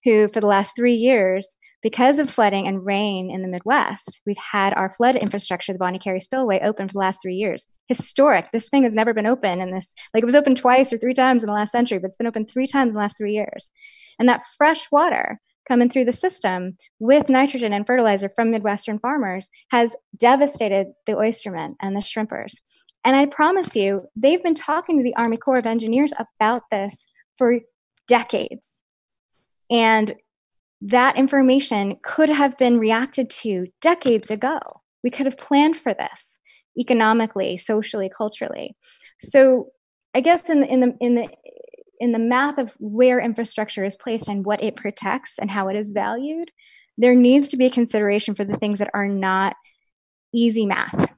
Speaker 2: who for the last three years, because of flooding and rain in the Midwest, we've had our flood infrastructure, the Bonnet Carré Spillway, open for the last three years. Historic. This thing has never been open in this, like it was open twice or three times in the last century, but it's been open three times in the last three years. And that fresh water coming through the system with nitrogen and fertilizer from Midwestern farmers has devastated the oystermen and the shrimpers And I promise you, they've been talking to the Army Corps of Engineers about this for decades. And that information could have been reacted to decades ago. We could have planned for this economically, socially, culturally. So I guess in the, in the in the in the math of where infrastructure is placed and what it protects and how it is valued, there needs to be a consideration for the things that are not easy math.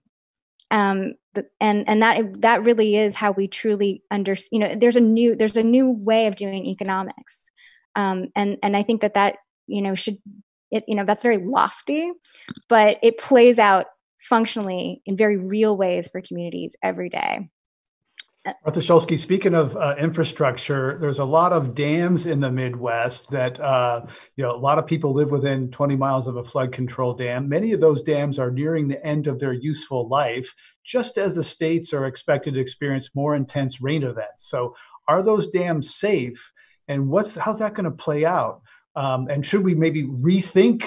Speaker 2: Um, and and that that really is how we truly understand. You know, there's a new there's a new way of doing economics, um, and and I think that that you know should it you know that's very lofty, but it plays out functionally in very real ways for communities every day.
Speaker 1: Shulski, speaking of uh, infrastructure, there's a lot of dams in the Midwest that, uh, you know, a lot of people live within 20 miles of a flood control dam. Many of those dams are nearing the end of their useful life, just as the states are expected to experience more intense rain events. So, are those dams safe? And what's how's that going to play out? Um, and should we maybe rethink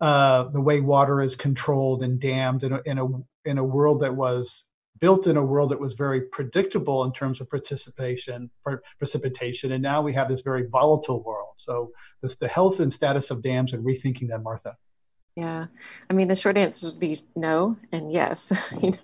Speaker 1: uh, the way water is controlled and dammed in a, in a in a world that was built in a world that was very predictable in terms of participation precipitation and now we have this very volatile world so this the health and status of dams and rethinking them martha
Speaker 4: yeah, I mean, the short answer would be no and yes.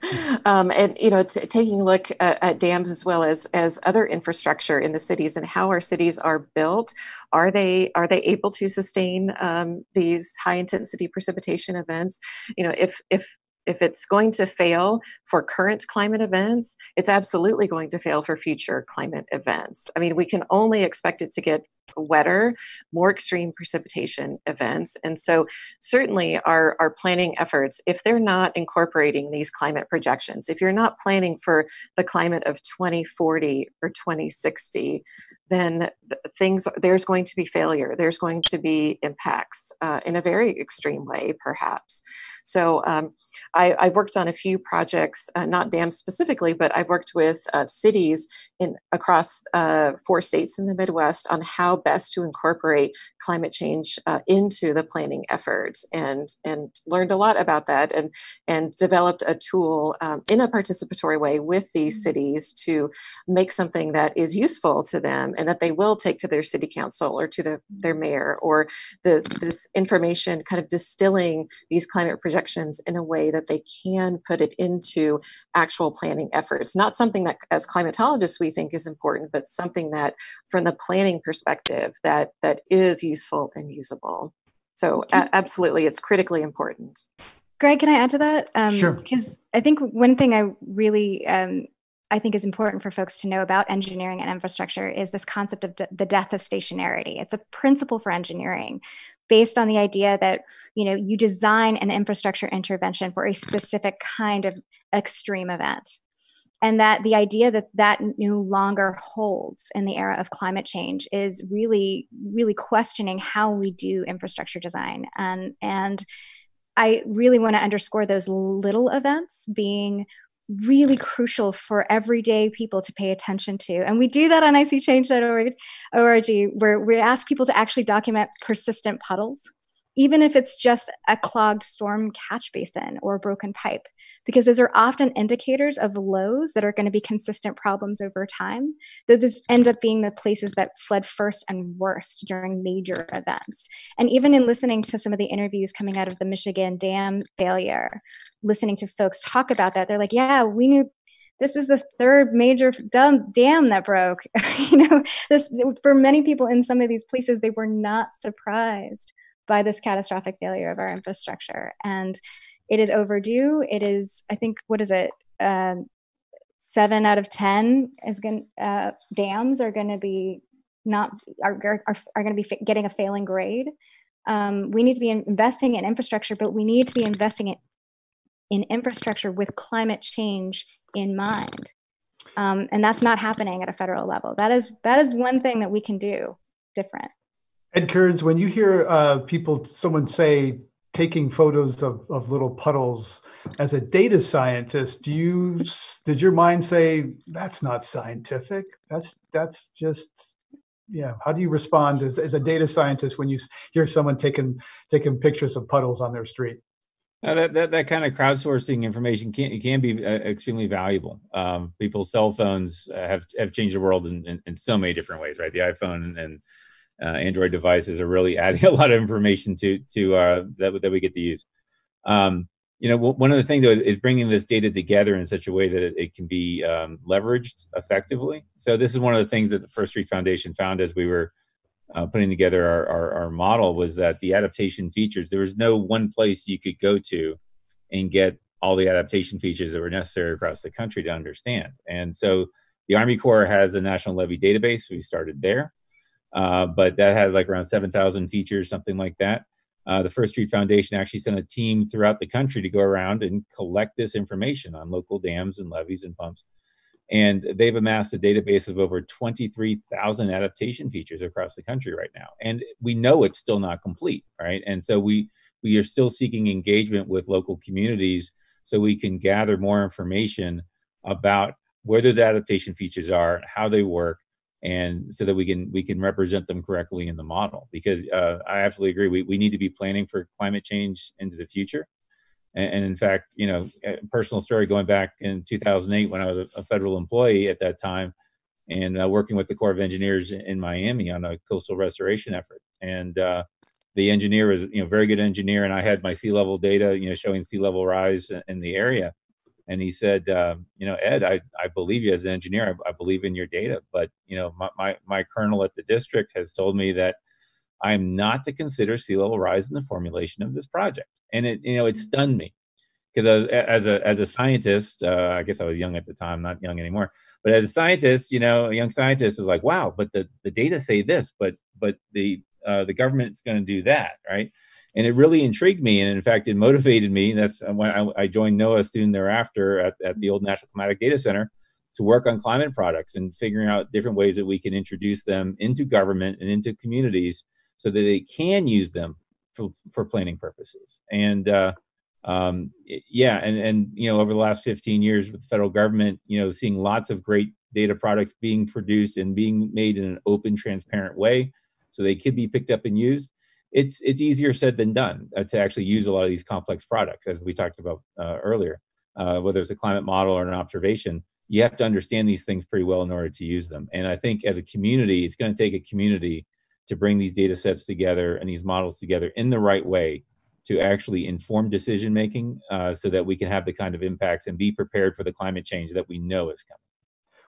Speaker 4: um, and you know, t- taking a look at, at, dams as well as as other infrastructure in the cities and how our cities are built, are they are they able to sustain um, these high intensity precipitation events? You know, if if if it's going to fail for current climate events, it's absolutely going to fail for future climate events. I mean, we can only expect it to get wetter, more extreme precipitation events. And so, certainly, our, our planning efforts, if they're not incorporating these climate projections, if you're not planning for the climate of 2040 or 2060, then things there's going to be failure there's going to be impacts uh, in a very extreme way perhaps so um, I, have worked on a few projects, uh, not dams specifically, but I've worked with uh, cities in across uh, four states in the Midwest on how best to incorporate climate change uh, into the planning efforts, and and learned a lot about that, and and developed a tool um, in a participatory way with these mm. cities to make something that is useful to them and that they will take to their city council or to the, their mm. mayor, or the this information kind of distilling these climate projections projections in a way that they can put it into actual planning efforts. Not something that, as climatologists, we think is important, but something that, from the planning perspective, that that is useful and usable. So, a- absolutely, it's critically important.
Speaker 2: Greg, can I add to that?
Speaker 1: Um, sure.
Speaker 2: Because I think one thing I really um, I think is important for folks to know about engineering and infrastructure is this concept of de- the death of stationarity. It's a principle for engineering based on the idea that you know you design an infrastructure intervention for a specific kind of extreme event. And that the idea that that no longer holds in the era of climate change is really really questioning how we do infrastructure design. And and i really want to underscore those little events being really crucial for everyday people to pay attention to. And we do that on iseechange.org, where we ask people to actually document persistent puddles even if it's just a clogged storm catch basin or a broken pipe, because those are often indicators of lows that are going to be consistent problems over time. Those end up being the places that flood first and worst during major events. And even in listening to some of the interviews coming out of the Michigan dam failure, listening to folks talk about that, they're like, yeah, we knew this was the third major dam, that broke. you know, this for many people in some of these places, they were not surprised by this catastrophic failure of our infrastructure. And it is overdue. It is, I think, what is it? Uh, seven out of ten is going uh, dams are going to be not are are, are going to be getting a failing grade. Um, we need to be investing in infrastructure, but we need to be investing in, in infrastructure with climate change in mind. Um, and that's not happening at a federal level. That is that is one thing that we can do different.
Speaker 1: Ed Kearns, when you hear uh, people, someone say taking photos of, of little puddles as a data scientist, do you did your mind say that's not scientific? That's that's just yeah. How do you respond as, as a data scientist when you hear someone taking taking pictures of puddles on their street?
Speaker 3: Uh, that, that that kind of crowdsourcing information can can be uh, extremely valuable. Um, people's cell phones uh, have have changed the world in, in, in, so many different ways, right? The iPhone and uh, Android devices are really adding a lot of information to to uh, that that we get to use. Um, you know, one of the things though is bringing this data together in such a way that it, it can be um, leveraged effectively. So this is one of the things that the First Street Foundation found as we were uh, putting together our, our, our, model was that the adaptation features, there was no one place you could go to and get all the adaptation features that were necessary across the country to understand. And so the Army Corps has a national Levee database. We started there, uh, but that had like around 7,000 features, something like that. Uh, the First Street Foundation actually sent a team throughout the country to go around and collect this information on local dams and levees and pumps and they've amassed a database of over 23,000 adaptation features across the country right now. And we know it's still not complete, right? And so we we are still seeking engagement with local communities so we can gather more information about where those adaptation features are, how they work, and so that we can we can represent them correctly in the model. Because uh, I absolutely agree, we, we need to be planning for climate change into the future. And, and, in fact, you know, personal story going back in 2008 when I was a, federal employee at that time and uh, working with the Corps of Engineers in Miami on a coastal restoration effort. And uh, the engineer was, you know, very good engineer, and I had my sea level data, you know, showing sea level rise in the area. And he said, uh, you know, Ed, I, I believe you as an engineer. I, I believe in your data, but you know, my, my my colonel at the district has told me that I am not to consider sea level rise in the formulation of this project and it you know it stunned me because as a as a scientist, uh, I guess I was young at the time, not young anymore. But as a scientist, you know, a young scientist was like, "Wow!" But the the data say this, but but the uh, the government's going to do that, right? And it really intrigued me, and in fact, it motivated me. That's when I, I joined NOAA soon thereafter at, at the old National Climatic Data Center to work on climate products and figuring out different ways that we can introduce them into government and into communities so that they can use them for, for planning purposes. And uh, um, yeah, and and you know over the last 15 years with the federal government, you know, seeing lots of great data products being produced and being made in an open, transparent way, so they could be picked up and used. It's it's easier said than done uh, to actually use a lot of these complex products, as we talked about uh, earlier. Uh, whether it's a climate model or an observation, you have to understand these things pretty well in order to use them. And I think as a community, it's going to take a community to bring these data sets together and these models together in the right way to actually inform decision making uh, so that we can have the kind of impacts and be prepared for the climate change that we know is coming.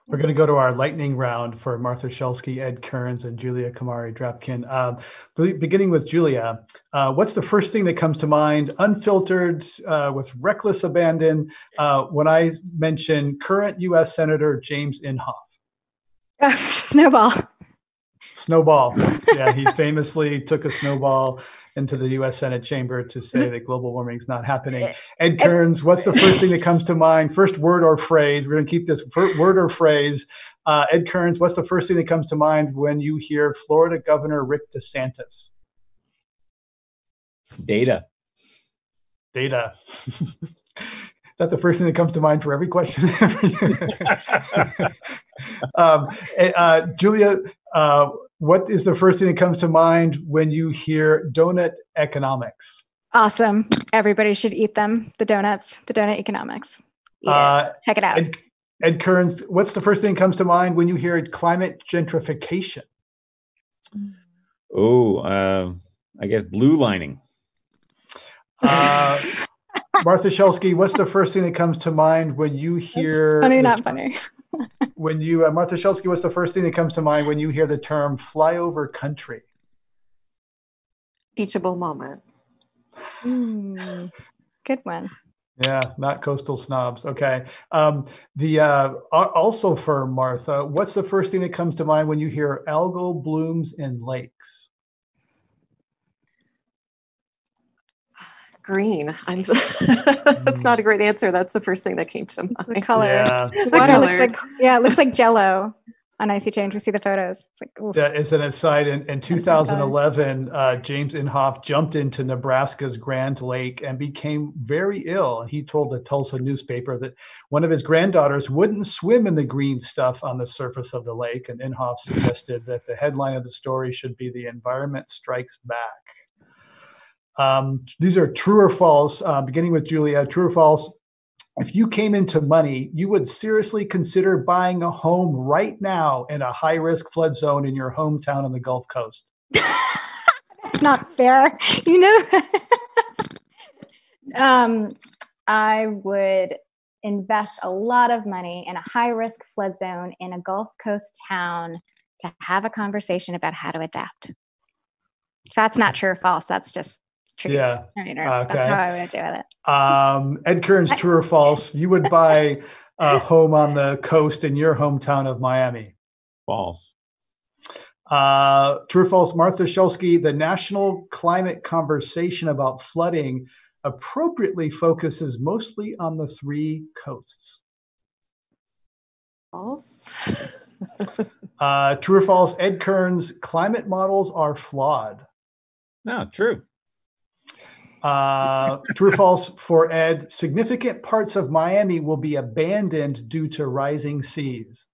Speaker 1: We're going to go to our lightning round for Martha Shulski, Ed Kearns, and Julia Kumari Drapkin. Uh, beginning with Julia, uh, what's the first thing that comes to mind, unfiltered, uh, with reckless abandon, uh, when I mention current U.S. Senator James Inhofe?
Speaker 2: snowball.
Speaker 1: Snowball. Yeah, he famously took a snowball into the U.S. Senate chamber to say that global warming is not happening. Ed Kearns, what's the first thing that comes to mind? First word or phrase? We're going to keep this word or phrase. Uh, Ed Kearns, what's the first thing that comes to mind when you hear Florida Governor Rick DeSantis?
Speaker 3: Data.
Speaker 1: Data. that the first thing that comes to mind for every question. um, eh, uh, Julia, uh, what is the first thing that comes to mind when you hear donut economics?
Speaker 2: Awesome. Everybody should eat them. The donuts, the donut economics. Uh, it. Check it out.
Speaker 1: Ed, Ed Kearns, what's the first thing that comes to mind when you hear climate gentrification?
Speaker 3: Oh, uh, I guess blue lining.
Speaker 1: Uh, Martha Shulski, what's the first thing that comes to mind when you hear?
Speaker 2: That's funny, not funny.
Speaker 1: when you, uh, Martha Shulski, what's the first thing that comes to mind when you hear the term flyover country?
Speaker 4: Teachable moment.
Speaker 2: Mm, good one.
Speaker 1: Yeah, not coastal snobs. Okay. Um, the uh, also for Martha, what's the first thing that comes to mind when you hear algal blooms in lakes?
Speaker 4: Green. I'm, that's not a great answer. That's the first thing that came to mind.
Speaker 2: The color. Yeah. The water looks like yeah, it looks like jello on ISeeChange. We see the photos. It's like
Speaker 1: oof. that is an aside. In, in 2011, uh, James Inhofe jumped into Nebraska's Grand Lake and became very ill. He told the Tulsa newspaper that one of his granddaughters wouldn't swim in the green stuff on the surface of the lake, and Inhofe suggested that the headline of the story should be "The Environment Strikes Back." Um, these are true or false, uh, beginning with Julia. True or false? If you came into money, you would seriously consider buying a home right now in a high risk flood zone in your hometown on the Gulf Coast.
Speaker 2: That's not fair. You know, um, I would invest a lot of money in a high risk flood zone in a Gulf Coast town to have a conversation about how to adapt. So that's not true or false. That's just truth.
Speaker 1: Yeah.
Speaker 2: Okay. That's how I would do with it.
Speaker 1: Um, Ed Kearns true or false? You would buy a home on the coast in your hometown of Miami.
Speaker 3: False.
Speaker 1: Uh, true or false? Martha Shulski, the national climate conversation about flooding appropriately focuses mostly on the three coasts.
Speaker 4: False.
Speaker 1: uh, true or false? Ed Kearns climate models are flawed.
Speaker 3: No, true.
Speaker 1: Uh, true or false for Ed? Significant parts of Miami will be abandoned due to rising seas.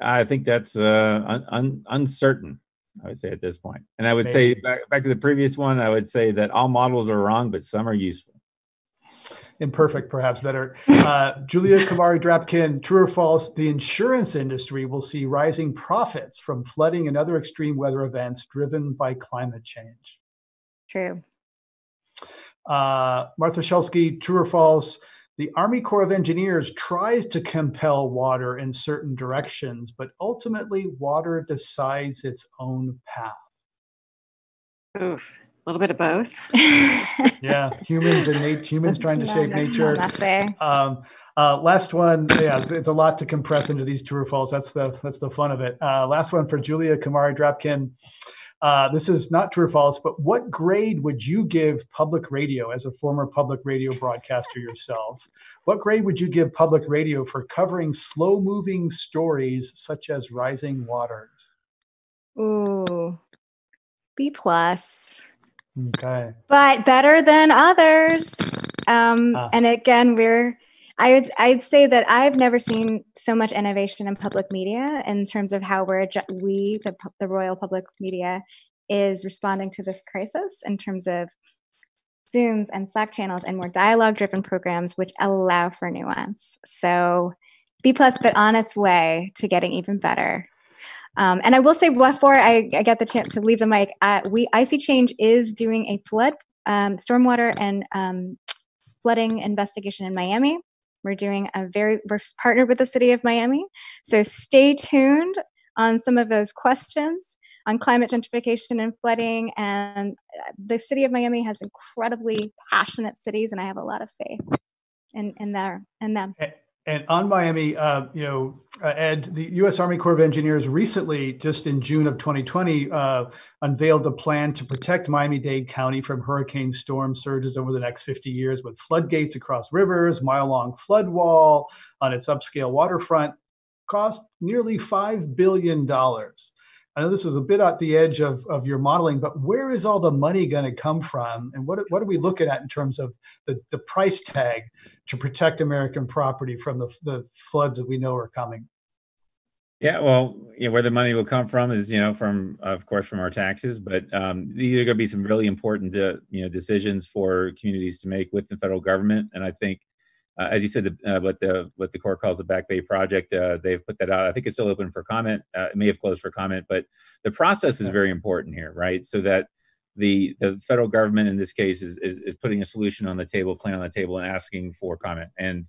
Speaker 3: I think that's uh, un- un- uncertain. I would say at this point, and I would Maybe. say back, back to the previous one. I would say that all models are wrong, but some are useful.
Speaker 1: Imperfect, perhaps better. Uh, Julia Kumari Drapkin, true or false? The insurance industry will see rising profits from flooding and other extreme weather events driven by climate change.
Speaker 2: True.
Speaker 1: Uh, Martha Shulski, true or false? The Army Corps of Engineers tries to compel water in certain directions, but ultimately water decides its own path.
Speaker 4: Oof, a little bit of both.
Speaker 1: yeah, humans and nat- humans trying to no, shape nature. Um, uh, last one, yeah, it's, it's, a lot to compress into these true or false. That's the that's the fun of it. Uh, last one for Julia Kumari Drapkin. Uh, this is not true or false, but what grade would you give public radio as a former public radio broadcaster yourself? What grade would you give public radio for covering slow moving stories such as rising waters?
Speaker 2: Ooh, B plus.
Speaker 1: Okay.
Speaker 2: But better than others. Um, ah. And again, we're I would I'd say that I've never seen so much innovation in public media in terms of how we're we the the Royal Public Media is responding to this crisis in terms of Zooms and Slack channels and more dialogue driven programs which allow for nuance. So B plus, but on its way to getting even better. Um, and I will say before I, I, get the chance to leave the mic, uh, we ISeeChange is doing a flood, um, stormwater, and um, flooding investigation in Miami. We're doing a very, we're partnered with the city of Miami. So stay tuned on some of those questions on climate gentrification and flooding. And uh, the city of Miami has incredibly passionate cities, and I have a lot of faith in, in, their, in them.
Speaker 1: And on Miami, uh, you know, uh, Ed, the U.S. Army Corps of Engineers recently, just in June of 2020, uh, unveiled a plan to protect Miami-Dade County from hurricane storm surges over the next 50 years with floodgates across rivers, mile-long flood wall on its upscale waterfront, cost nearly $5 billion. I know this is a bit at the edge of, of your modeling, but where is all the money going to come from? And what, what are we looking at in terms of the, the price tag to protect American property from the, the floods that we know are coming?
Speaker 3: Yeah, well, you know, where the money will come from is, you know, from, of course, from our taxes, but um, these are going to be some really important, uh, you know, decisions for communities to make with the federal government. And I think, uh, as you said, the, uh, what the what the Corps calls the Back Bay Project, uh, they've put that out. I think it's still open for comment. Uh, it may have closed for comment, but the process is very important here, right? So that the the federal government in this case is, is, is putting a solution on the table, plan on the table, and asking for comment. And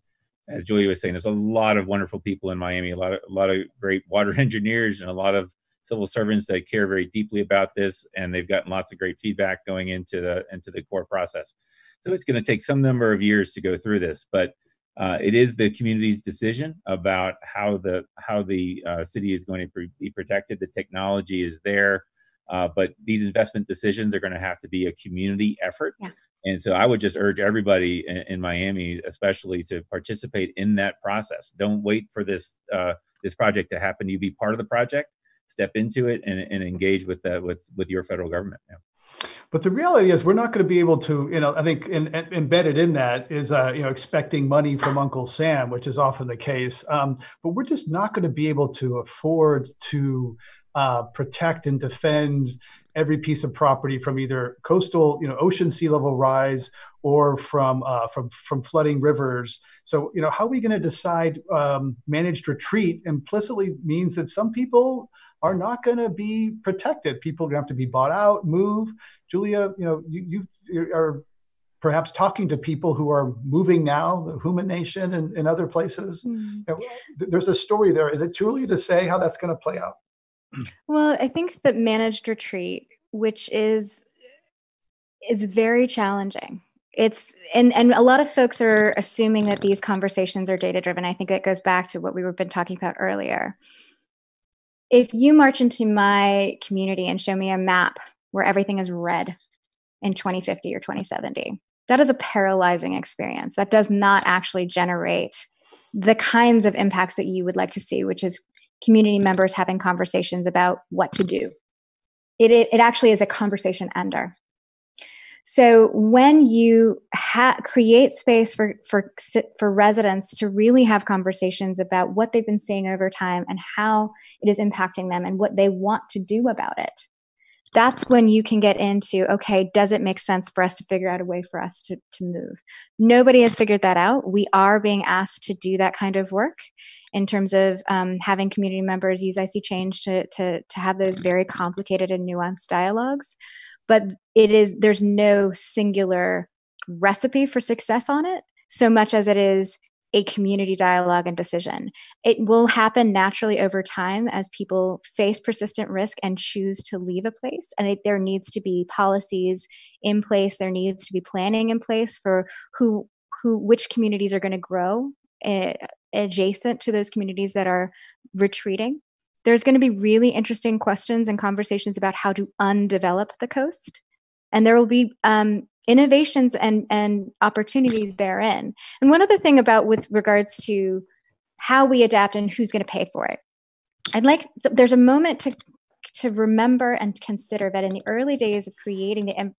Speaker 3: as Julia was saying, there's a lot of wonderful people in Miami, a lot of a lot of great water engineers, and a lot of civil servants that care very deeply about this, and they've gotten lots of great feedback going into the into the Corps process. So it's going to take some number of years to go through this, but uh, it is the community's decision about how the how the uh, city is going to be protected. The technology is there. Uh, but these investment decisions are going to have to be a community effort. Yeah. And so I would just urge everybody in, in, Miami, especially, to participate in that process. Don't wait for this uh, this project to happen. You be part of the project, step into it, and, and engage with uh, with with your federal government. Yeah.
Speaker 1: But the reality is, we're not going to be able to, you know, I think in, in, embedded in that is, uh, you know, expecting money from Uncle Sam, which is often the case. Um, but we're just not going to be able to afford to uh, protect and defend every piece of property from either coastal, you know, ocean sea level rise or from uh, from from flooding rivers. So, you know, how are we going to decide um, managed retreat implicitly means that some people are not going to be protected. People are going to have to be bought out, move. Julia, you know, you, you are perhaps talking to people who are moving now, the Houma Nation and, and other places. Mm. You know, there's a story there. Is it Julia to say how that's going to play out?
Speaker 2: Well, I think that managed retreat, which is is very challenging. It's and and a lot of folks are assuming that these conversations are data driven. I think that goes back to what we were been talking about earlier. If you march into my community and show me a map where everything is red in 2050 or 2070, that is a paralyzing experience. That does not actually generate the kinds of impacts that you would like to see, which is community members having conversations about what to do. It, it, it actually is a conversation ender. So when you ha- create space for, for, for residents to really have conversations about what they've been seeing over time and how it is impacting them and what they want to do about it, that's when you can get into okay does it make sense for us to figure out a way for us to, to move? Nobody has figured that out. We are being asked to do that kind of work in terms of um, having community members use ISeeChange to, to, to have those very complicated and nuanced dialogues but it is there's no singular recipe for success on it so much as it is a community dialogue and decision. It will happen naturally over time as people face persistent risk and choose to leave a place. And it, there needs to be policies in place. There needs to be planning in place for who who which communities are going to grow uh, adjacent to those communities that are retreating. There's going to be really interesting questions and conversations about how to undevelop the coast. And there will be um, innovations and and opportunities therein. And one other thing about with regards to how we adapt and who's going to pay for it. I'd like there's a moment to to remember and consider that in the early days of creating the em-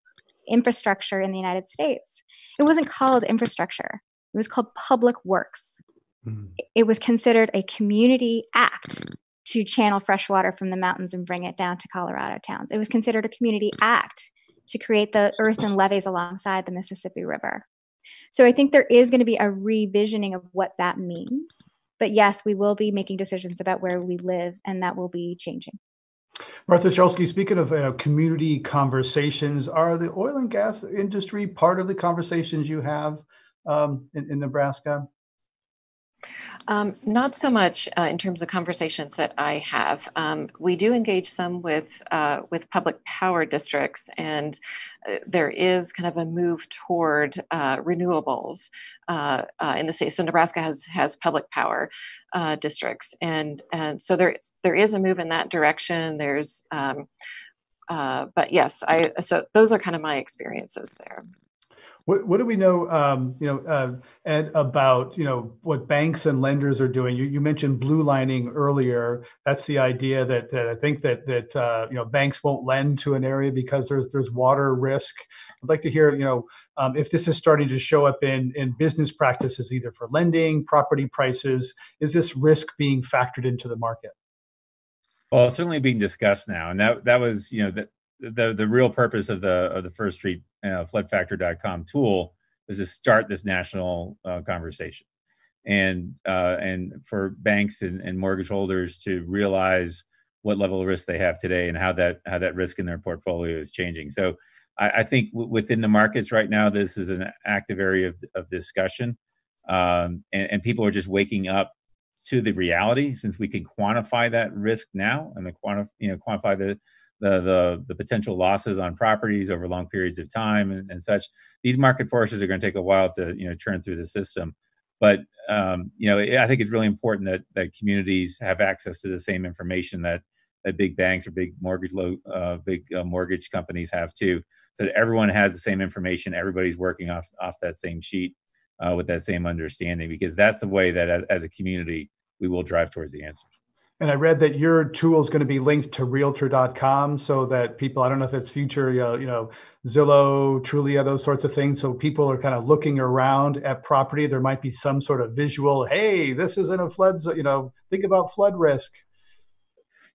Speaker 2: infrastructure in the united states it wasn't called infrastructure. It was called public works. Mm-hmm. it was considered a community act to channel fresh water from the mountains and bring it down to colorado towns it was considered a community act to create the earthen levees alongside the Mississippi River. So I think there is going to be a revisioning of what that means. But yes, we will be making decisions about where we live, and that will be changing.
Speaker 1: Martha Shulski, speaking of uh, community conversations, are the oil and gas industry part of the conversations you have um, in, in Nebraska?
Speaker 4: Um, not so much uh, in terms of conversations that I have. Um, we do engage some with uh, with public power districts, and uh, there is kind of a move toward uh, renewables uh, in the state. So Nebraska has has public power districts, and and so there there is a move in that direction. There's um, but yes, I so those are kind of my experiences there.
Speaker 1: What, what do we know, um, you know, uh, Ed, about you know what banks and lenders are doing? You, you mentioned blue lining earlier. That's the idea that, that I think that that uh, you know banks won't lend to an area because there's there's water risk. I'd like to hear you know um, if this is starting to show up in in business practices, either for lending, property prices. Is this risk being factored into the market?
Speaker 3: Well, it's certainly being discussed now, and that that was you know that the the real purpose of the of the First Street uh, floodfactor.com tool is to start this national uh, conversation. And uh, and for banks and, and, mortgage holders to realize what level of risk they have today and how that how that risk in their portfolio is changing. So i, I think w- within the markets right now this is an active area of, of discussion. Um, and, and people are just waking up to the reality since we can quantify that risk now and the quantify you know quantify the the the the potential losses on properties over long periods of time and, and such. These market forces are going to take a while to you know churn through the system, but um, you know I think it's really important that that communities have access to the same information that that big banks or big mortgage low uh, big uh, mortgage companies have too, so that everyone has the same information. Everybody's working off off that same sheet uh, with that same understanding because that's the way that as, as a community we will drive towards the answers.
Speaker 1: And I read that your tool is going to be linked to realtor.com so that people, I don't know if it's future, you know, Zillow, Trulia, those sorts of things. So people are kind of looking around at property. There might be some sort of visual, hey, this is in a flood, zone. you know, think about flood risk.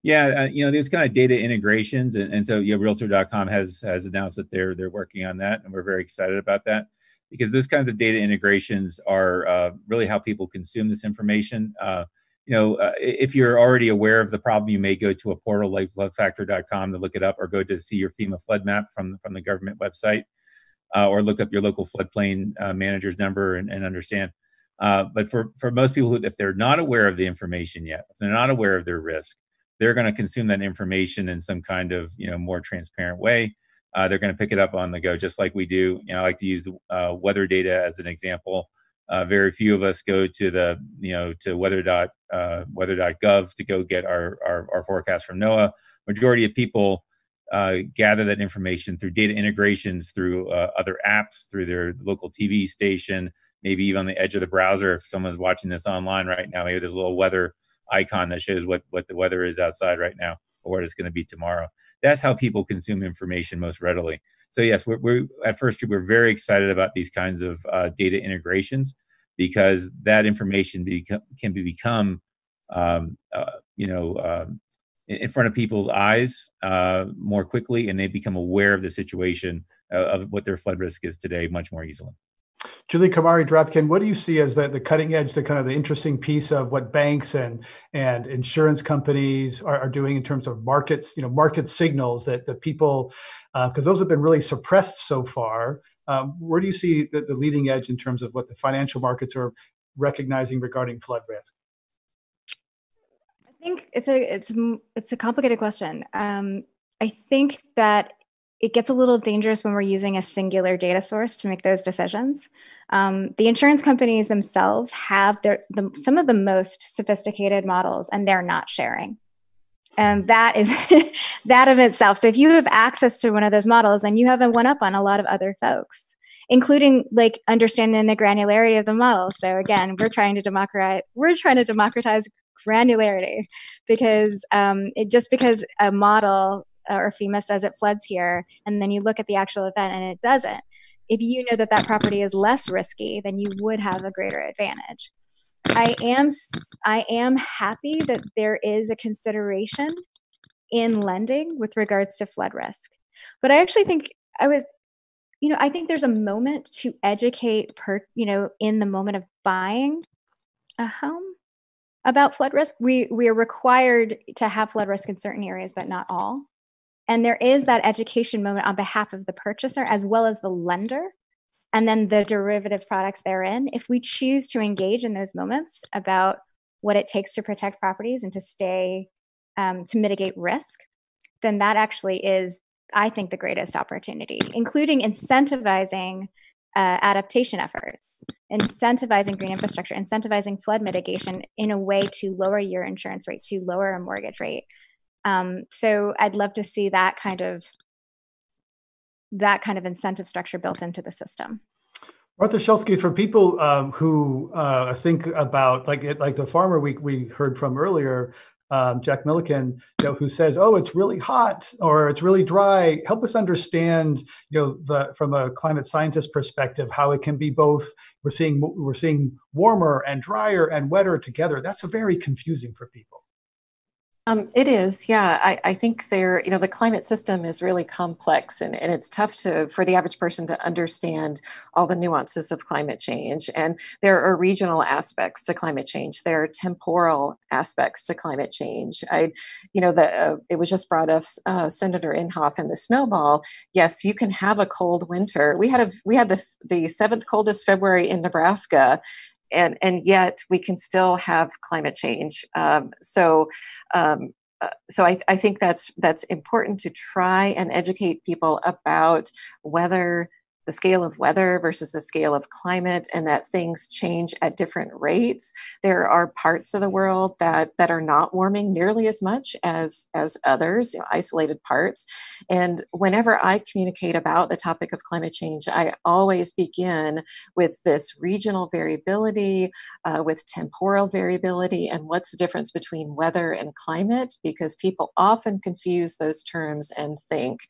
Speaker 3: Yeah, uh, you know, there's kind of data integrations, and, and so yeah, Realtor.com has has announced that they're they're working on that, and we're very excited about that because those kinds of data integrations are uh, really how people consume this information. Uh, you know, uh, if you're already aware of the problem, you may go to a portal like floodfactor.com to look it up, or go to see your FEMA flood map from from the government website, uh, or look up your local floodplain uh, manager's number and, and understand. Uh, but for for most people, who, if they're not aware of the information yet, if they're not aware of their risk, they're going to consume that information in some kind of you know more transparent way. Uh, they're going to pick it up on the go, just like we do. You know, I like to use uh, weather data as an example. Uh, very few of us go to the you know to weather dot uh, weather.gov to go get our, our, our forecast from NOAA. Majority of people uh, gather that information through data integrations, through uh, other apps, through their local TV station, maybe even on the edge of the browser. If someone's watching this online right now, maybe there's a little weather icon that shows what what the weather is outside right now or what it's going to be tomorrow. That's how people consume information most readily. So yes, we're, we're at First we're very excited about these kinds of uh, data integrations because that information can be become um, uh, you know um, in front of people's eyes uh, more quickly, and they become aware of the situation uh, of what their flood risk is today much more easily.
Speaker 1: Julie Kumari Drapkin, what do you see as the, the cutting edge, the kind of the interesting piece of what banks and and insurance companies are, are doing in terms of markets, you know, market signals that the people, because uh, those have been really suppressed so far. Um, where do you see the, the leading edge in terms of what the financial markets are recognizing regarding flood risk?
Speaker 2: I think it's a it's it's a complicated question. Um, I think that it gets a little dangerous when we're using a singular data source to make those decisions. Um, the insurance companies themselves have their the, some of the most sophisticated models, and they're not sharing. And that is that of itself. So if you have access to one of those models, then you have a one up on a lot of other folks, including like understanding the granularity of the model. So again, we're trying to democratize. We're trying to democratize granularity because um, it, just because a model or FEMA says it floods here, and then you look at the actual event and it doesn't. If you know that that property is less risky, then you would have a greater advantage. I am I am happy that there is a consideration in lending with regards to flood risk. But I actually think I was you know, I think there's a moment to educate per, you know, in the moment of buying a home about flood risk. We we are required to have flood risk in certain areas but not all. And there is that education moment on behalf of the purchaser as well as the lender, and then the derivative products therein. If we choose to engage in those moments about what it takes to protect properties and to stay, um, to mitigate risk, then that actually is, I think, the greatest opportunity, including incentivizing uh, adaptation efforts, incentivizing green infrastructure, incentivizing flood mitigation in a way to lower your insurance rate, to lower a mortgage rate, um, so I'd love to see that kind of that kind of incentive structure built into the system.
Speaker 1: Martha Shulski, for people um, who uh, think about like it, like the farmer we we heard from earlier, um, Jack Milliken, you know, who says, "Oh, it's really hot or it's really dry." Help us understand, you know, the from a climate scientist perspective, how it can be both. We're seeing we're seeing warmer and drier and wetter together. That's very confusing for people.
Speaker 4: Um, it is, yeah. I, I think there, you know, the climate system is really complex and, and it's tough to for the average person to understand all the nuances of climate change. And there are regional aspects to climate change. There are temporal aspects to climate change. I, you know, the uh, it was just brought up uh, Senator Inhofe and the snowball. Yes, you can have a cold winter. We had a we had the the seventh coldest February in Nebraska, and and yet we can still have climate change. Um, so. Um, uh, so I, I, think that's that's important to try and educate people about whether the scale of weather versus the scale of climate and that things change at different rates there are parts of the world that that are not warming nearly as much as as others you know, isolated parts. And whenever i communicate about the topic of climate change i always begin with this regional variability uh, with temporal variability and what's the difference between weather and climate because people often confuse those terms and think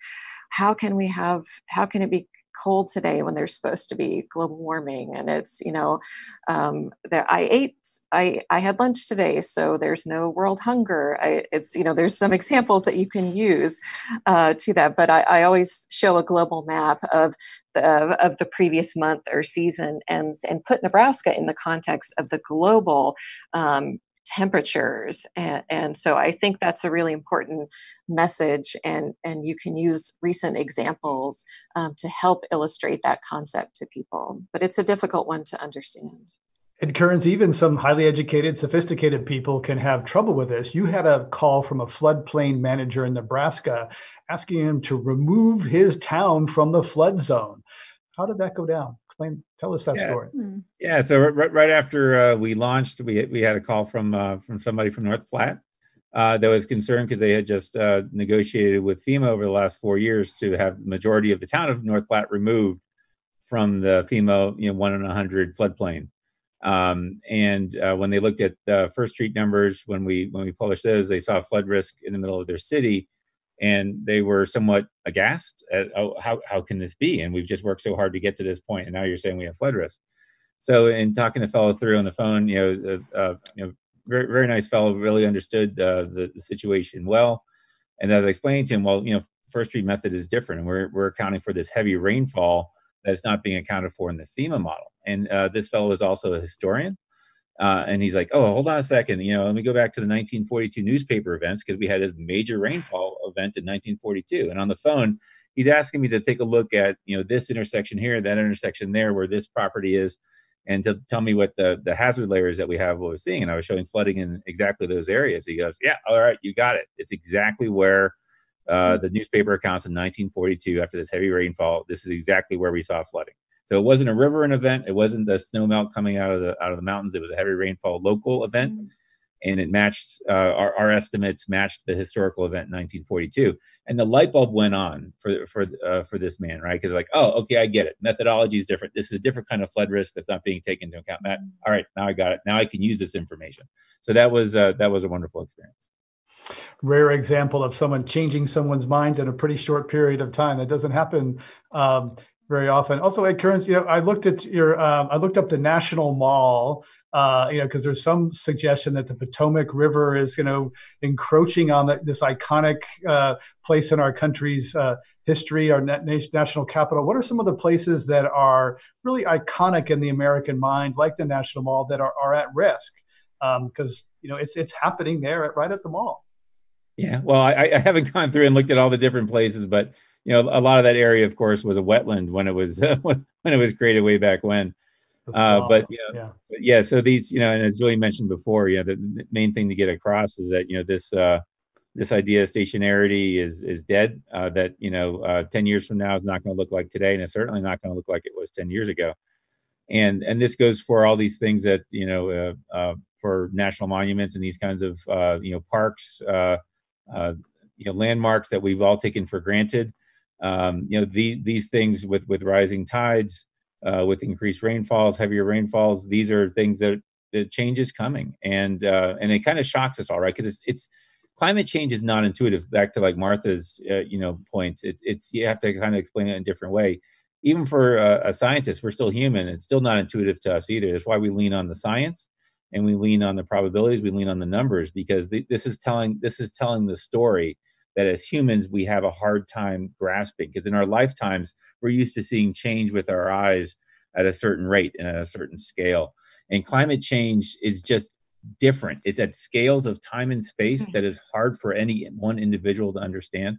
Speaker 4: how can we have how can it be cold today when there's supposed to be global warming? And it's you know um, that i ate i i had lunch today so there's no world hunger. I, it's you know there's some examples that you can use uh, to that but I, I always show a global map of the, of the previous month or season and and put nebraska in the context of the global um, temperatures and, and, so i think that's a really important message and and you can use recent examples um, to help illustrate that concept to people but it's a difficult one to understand
Speaker 1: and Kearns, even some highly educated, sophisticated people can have trouble with this. You had a call from a floodplain manager in Nebraska asking him to remove his town from the flood zone. How did that go down? Explain, tell us that
Speaker 3: yeah.
Speaker 1: story.
Speaker 3: Hmm. Yeah, so right, right after uh, we launched, we we had a call from uh, from somebody from North Platte uh, that was concerned because they had just uh, negotiated with FEMA over the last four years to have the majority of the town of North Platte removed from the FEMA, you know, one in a hundred floodplain. Um, and uh, when they looked at the first street numbers, when we when we published those, they saw flood risk in the middle of their city and they were somewhat aghast at oh, how how can this be? And we've just worked so hard to get to this point, and now you're saying we have flood risk. So, in talking the fellow through on the phone, you know, uh, uh, you know, very very nice fellow, really understood uh, the the situation well. And as I explained to him, well, you know, first street method is different, and we're we're accounting for this heavy rainfall that's not being accounted for in the FEMA model. And uh, this fellow is also a historian, uh, and he's like, oh, hold on a second. You know, let me go back to the 1942 newspaper events because we had this major rainfall event in 1942. And on the phone, he's asking me to take a look at, you know, this intersection here, that intersection there, where this property is, and to tell me what the, the hazard layers that we have what we're seeing. And I was showing flooding in exactly those areas. He goes, yeah, all right, you got it. It's exactly where uh, the newspaper accounts in 1942 after this heavy rainfall. This is exactly where we saw flooding. So it wasn't a river event. It wasn't the snow melt coming out of the out of the mountains. It was a heavy rainfall local event, mm-hmm. and it matched uh, our, our estimates matched the historical event in 1942. And the light bulb went on for for uh, for this man, right? Because like, oh, okay, I get it. Methodology is different. This is a different kind of flood risk that's not being taken into account. Matt, mm-hmm. all right, now I got it. Now I can use this information. So that was uh, that was a wonderful experience
Speaker 1: rare example of someone changing someone's mind in a pretty short period of time. That doesn't happen um, very often. Also, Ed Kearns, you know, I looked at your, um, I looked up the National Mall, uh, you know, because there's some suggestion that the Potomac River is, you know, encroaching on the, this iconic uh, place in our country's uh, history, our national capital. What are some of the places that are really iconic in the American mind, like the National Mall, that are, are at risk? Because um, you know, it's it's happening there at, right at the mall.
Speaker 3: Yeah, well, I, I haven't gone through and looked at all the different places, but you know, a lot of that area, of course, was a wetland when it was when, it was created way back when. Uh, but, you know, yeah. but yeah, so these, you know, and as Julie mentioned before, you know, the main thing to get across is that you know this uh, this idea of stationarity is is dead. Uh, that you know, uh, ten years from now is not going to look like today, and it's certainly not going to look like it was ten years ago. And and this goes for all these things that you know, uh, uh, for national monuments and these kinds of uh, you know parks, uh, uh, you know, landmarks that we've all taken for granted um, you know these these things with with rising tides uh, with increased rainfalls heavier rainfalls these are things that the change is coming. And uh, and it kind of shocks us all right? Because it's it's climate change is not intuitive. Back to like martha's uh, you know points it, it's you have to kind of explain it in a different way. Even for a, a scientist we're still human. It's still not intuitive to us either. That's why we lean on the science and we lean on the probabilities. We lean on the numbers because th- this is telling this is telling the story that as humans we have a hard time grasping because in our lifetimes we're used to seeing change with our eyes at a certain rate and at a certain scale. And climate change is just different. It's at scales of time and space mm-hmm. that is hard for any one individual to understand.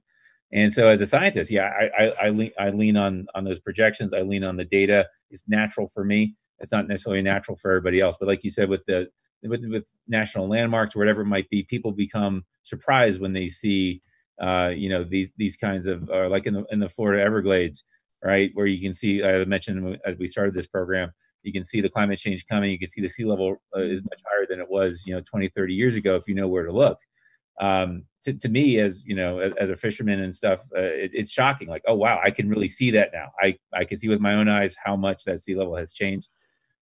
Speaker 3: And so as a scientist yeah i i, I lean, I lean on on those projections. I lean on the data. It's natural for me. It's not necessarily natural for everybody else. But like you said with the with, with national landmarks or whatever it might be people become surprised when they see uh, you know these these kinds of uh, like in the in the Florida Everglades, right, where you can see I mentioned as we started this program, you can see the climate change coming. You can see the sea level uh, is much higher than it was, you know, 20, 30 years ago if you know where to look. Um, to, to me, as you know, as, as a fisherman and stuff, uh, it, it's shocking. Like, oh wow, I can really see that now. I I can see with my own eyes how much that sea level has changed.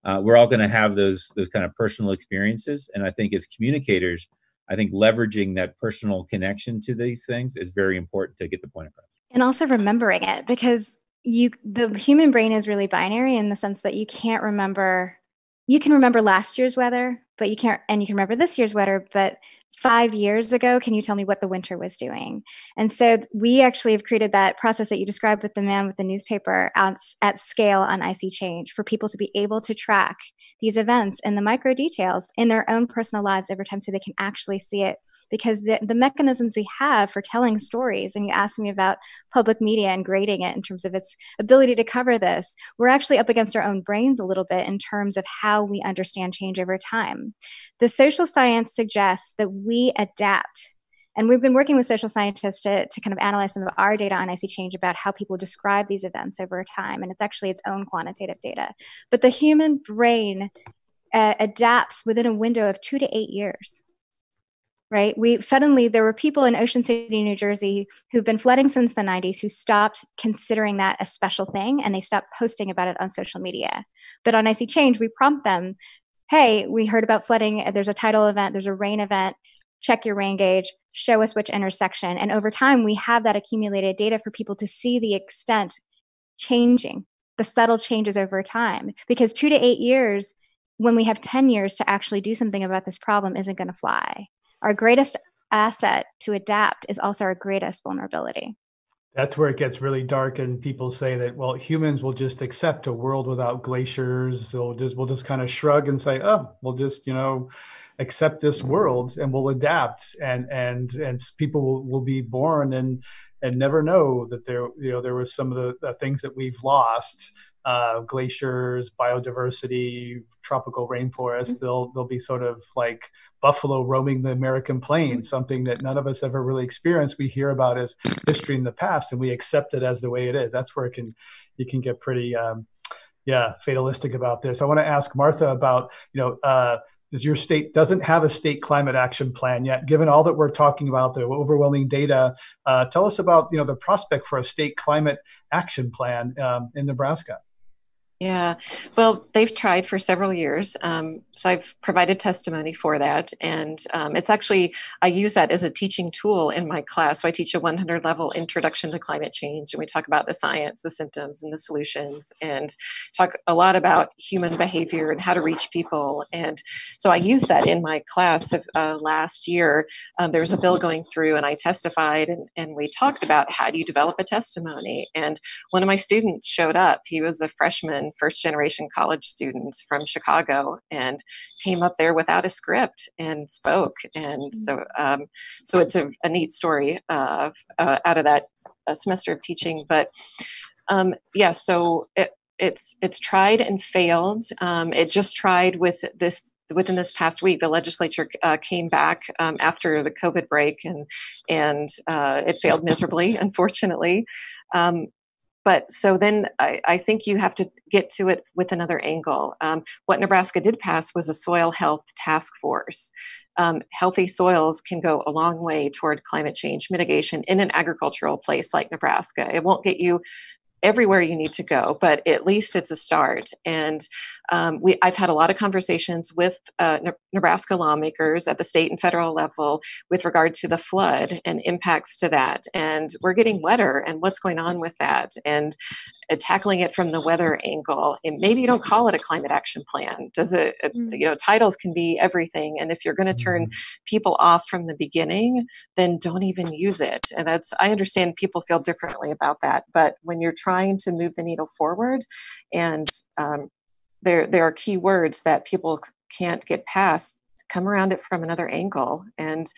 Speaker 3: Uh, we're all going to have those those kind of personal experiences, and I think as communicators, I think leveraging that personal connection to these things is very important to get the point across.
Speaker 2: and also remembering it because you the human brain is really binary in the sense that you can't remember you can remember last year's weather but you can't and you can remember this year's weather but five years ago can you tell me what the winter was doing? And so we actually have created that process that you described with the man with the newspaper at, at scale on ISeeChange for people to be able to track these events and the micro details in their own personal lives every time so they can actually see it. Because the, the mechanisms we have for telling stories and you asked me about public media and grading it in terms of its ability to cover this we're actually up against our own brains a little bit in terms of how we understand change over time. The social science suggests that we adapt and we've been working with social scientists to, to kind of analyze some of our data on ISeeChange about how people describe these events over time. And it's actually its own quantitative data. But the human brain uh, adapts within a window of two to eight years. Right? We suddenly there were people in Ocean City, New Jersey, who've been flooding since the 90s who stopped considering that a special thing and they stopped posting about it on social media. But on ISeeChange, we prompt them hey, we heard about flooding. There's a tidal event, there's a rain event. Check your rain gauge, show us which intersection. And over time, we have that accumulated data for people to see the extent changing, the subtle changes over time. Because two to eight years, when we have 10 years to actually do something about this problem, isn't going to fly. Our greatest asset to adapt is also our greatest vulnerability
Speaker 1: that's where it gets really dark and people say that well humans will just accept a world without glaciers. They'll just we'll just kind of shrug and say oh we'll just you know accept this mm-hmm. world and we'll adapt and and and people will, will be born and and never know that there you know there was some of the, the things that we've lost uh, glaciers, biodiversity, tropical rainforest. Mm-hmm. They'll they'll be sort of like buffalo roaming the American plains, something that none of us ever really experienced. We hear about as history in the past, and we accept it as the way it is. That's where it can you can get pretty um, yeah fatalistic about this. I want to ask Martha about you know. Uh, your state doesn't have a state climate action plan yet. Given all that we're talking about, the overwhelming data, uh, tell us about you know the prospect for a state climate action plan um, in Nebraska.
Speaker 4: Yeah, well, they've tried for several years. Um, so I've provided testimony for that. And um, it's actually, I use that as a teaching tool in my class. So I teach a 100 level introduction to climate change. And we talk about the science, the symptoms, and the solutions, and talk a lot about human behavior and how to reach people. And so I use that in my class of uh, last year. Um, there was a bill going through, and I testified, and, and we talked about how do you develop a testimony. And one of my students showed up. He was a freshman first generation college students from Chicago and came up there without a script and spoke. And mm. so, um, so it's a, a neat story uh, uh, out of that semester of teaching. But um, yeah, so it, it's it's tried and failed. Um, it just tried with this within this past week. The legislature uh, came back um, after the COVID break, and and uh, it failed miserably, unfortunately. Um, but so then I, I, think you have to get to it with another angle. Um, what Nebraska did pass was a soil health task force. Um, healthy soils can go a long way toward climate change mitigation in an agricultural place like Nebraska. It won't get you everywhere you need to go, but at least it's a start. And um, we, I've had a lot of conversations with uh, Nebraska lawmakers at the state and federal level with regard to the flood and impacts to that. And we're getting wetter and what's going on with that and uh, tackling it from the weather angle. And maybe you don't call it a climate action plan. Does it, mm-hmm. you know, titles can be everything. And if you're going to turn mm-hmm. people off from the beginning, then don't even use it. And that's, I understand people feel differently about that. But when you're trying to move the needle forward and um, there there are key words that people can't get past come around it from another angle and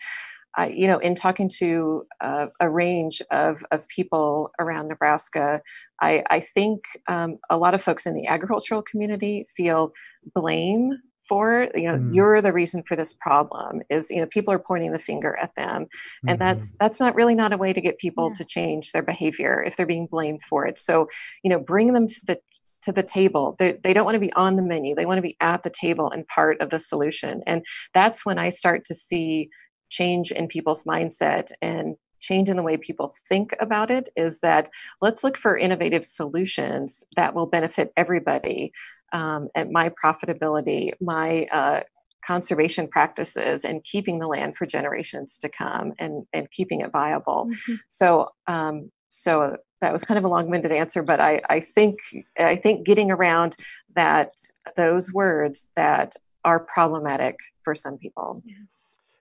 Speaker 4: I, you know, in talking to uh, a range of, of people around Nebraska, I, I think um, a lot of folks in the agricultural community feel blame for you know mm. you're the reason for this problem is you know people are pointing the finger at them and mm-hmm. that's that's not really not a way to get people yeah. to change their behavior if they're being blamed for it so you know bring them to the to the table. They, they don't want to be on the menu. They want to be at the table and part of the solution. And that's when I start to see change in people's mindset and change in the way people think about it is that let's look for innovative solutions that will benefit everybody um, and my profitability, my uh, conservation practices and keeping the land for generations to come and, and keeping it viable. Mm-hmm. So um, so that was kind of a long-winded answer, but I, I think I think getting around that those words that are problematic for some people.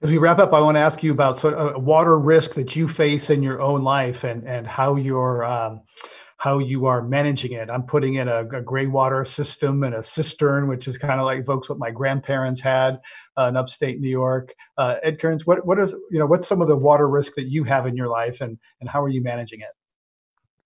Speaker 1: As we wrap up, I want to ask you about sort of water risk that you face in your own life and and how you're um, how you are managing it. I'm putting in a, a gray water system and a cistern, which is kind of like folks what my grandparents had uh, in upstate New York. Uh, Ed Kearns, what what is you know what's some of the water risk that you have in your life and and how are you managing it?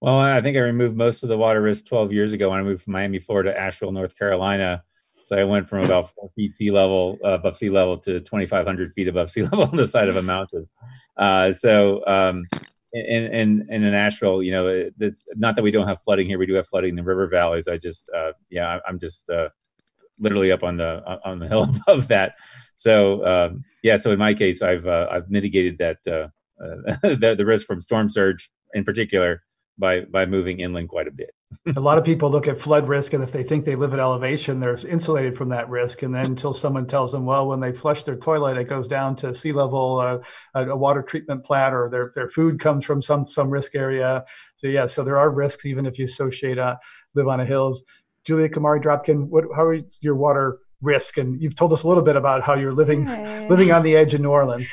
Speaker 3: Well, I think I removed most of the water risk 12 years ago when I moved from Miami, Florida to Asheville, North Carolina. So I went from about four feet sea level uh, above sea level to 2,500 feet above sea level on the side of a mountain. Uh, so um, in, in, in Asheville, you know, this, not that we don't have flooding here, we do have flooding in the river valleys. I just, uh, yeah, I'm just uh, literally up on the on the hill above that. So um, yeah, so in my case, I've uh, I've mitigated that uh, the the risk from storm surge in particular by by moving inland quite a bit.
Speaker 1: a lot of people look at flood risk, and if they think they live at elevation, they're insulated from that risk. And then until someone tells them, well, when they flush their toilet, it goes down to sea level, uh, a, a, water treatment plant, or their their food comes from some some risk area. So yeah, so there are risks even if you associate uh, live on a hills. Julia Kumari Drapkin, what how are your water risk? And you've told us a little bit about how you're living living on the edge in New Orleans.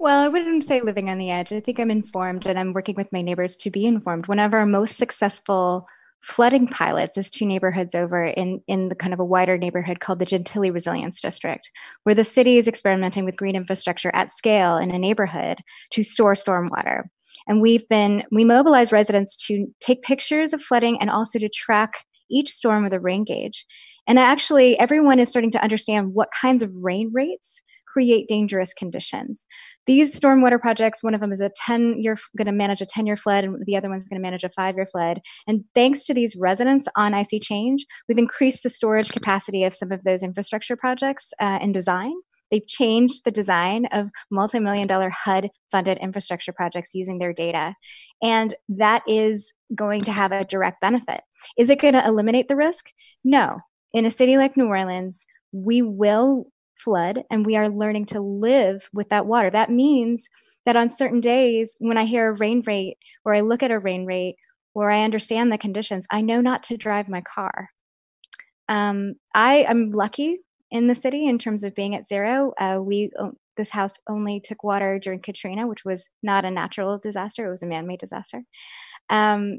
Speaker 2: Well, I wouldn't say living on the edge. I think I'm informed and I'm working with my neighbors to be informed. One of our most successful flooding pilots is two neighborhoods over in, in the kind of a wider neighborhood called the Gentilly Resilience District, where the city is experimenting with green infrastructure at scale in a neighborhood to store stormwater. And we've been, we mobilize residents to take pictures of flooding and also to track each storm with a rain gauge. And actually, everyone is starting to understand what kinds of rain rates create dangerous conditions. These stormwater projects, one of them is a 10 year, going to manage a 10 year flood, and the other one's going to manage a five year flood. And thanks to these residents on ISeeChange, we've increased the storage capacity of some of those infrastructure projects uh, in design. They've changed the design of multi million dollar HUD funded infrastructure projects using their data. And that is going to have a direct benefit. Is it going to eliminate the risk? No. In a city like New Orleans, we will flood and we are learning to live with that water. That means that on certain days, when I hear a rain rate or I look at a rain rate or I understand the conditions, I know not to drive my car. Um, I am lucky in the city in terms of being at zero. Uh, we this house only took water during Katrina, which was not a natural disaster; it was a man-made disaster. Um,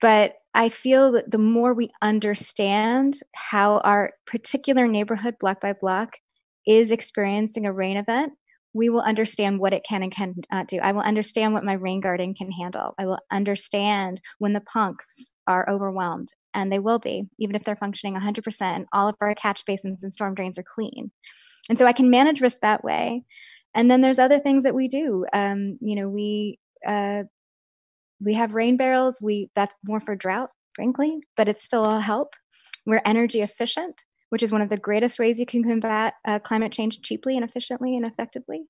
Speaker 2: but I feel that the more we understand how our particular neighborhood, block by block, is experiencing a rain event, we will understand what it can and cannot do. I will understand what my rain garden can handle. I will understand when the punks are overwhelmed, and they will be, even if they're functioning 100% and all of our catch basins and storm drains are clean. And so I can manage risk that way. And then there's other things that we do. Um, you know, we uh, we have rain barrels. We that's more for drought, frankly, but it's still a help. We're energy efficient which is one of the greatest ways you can combat uh, climate change cheaply and efficiently and effectively.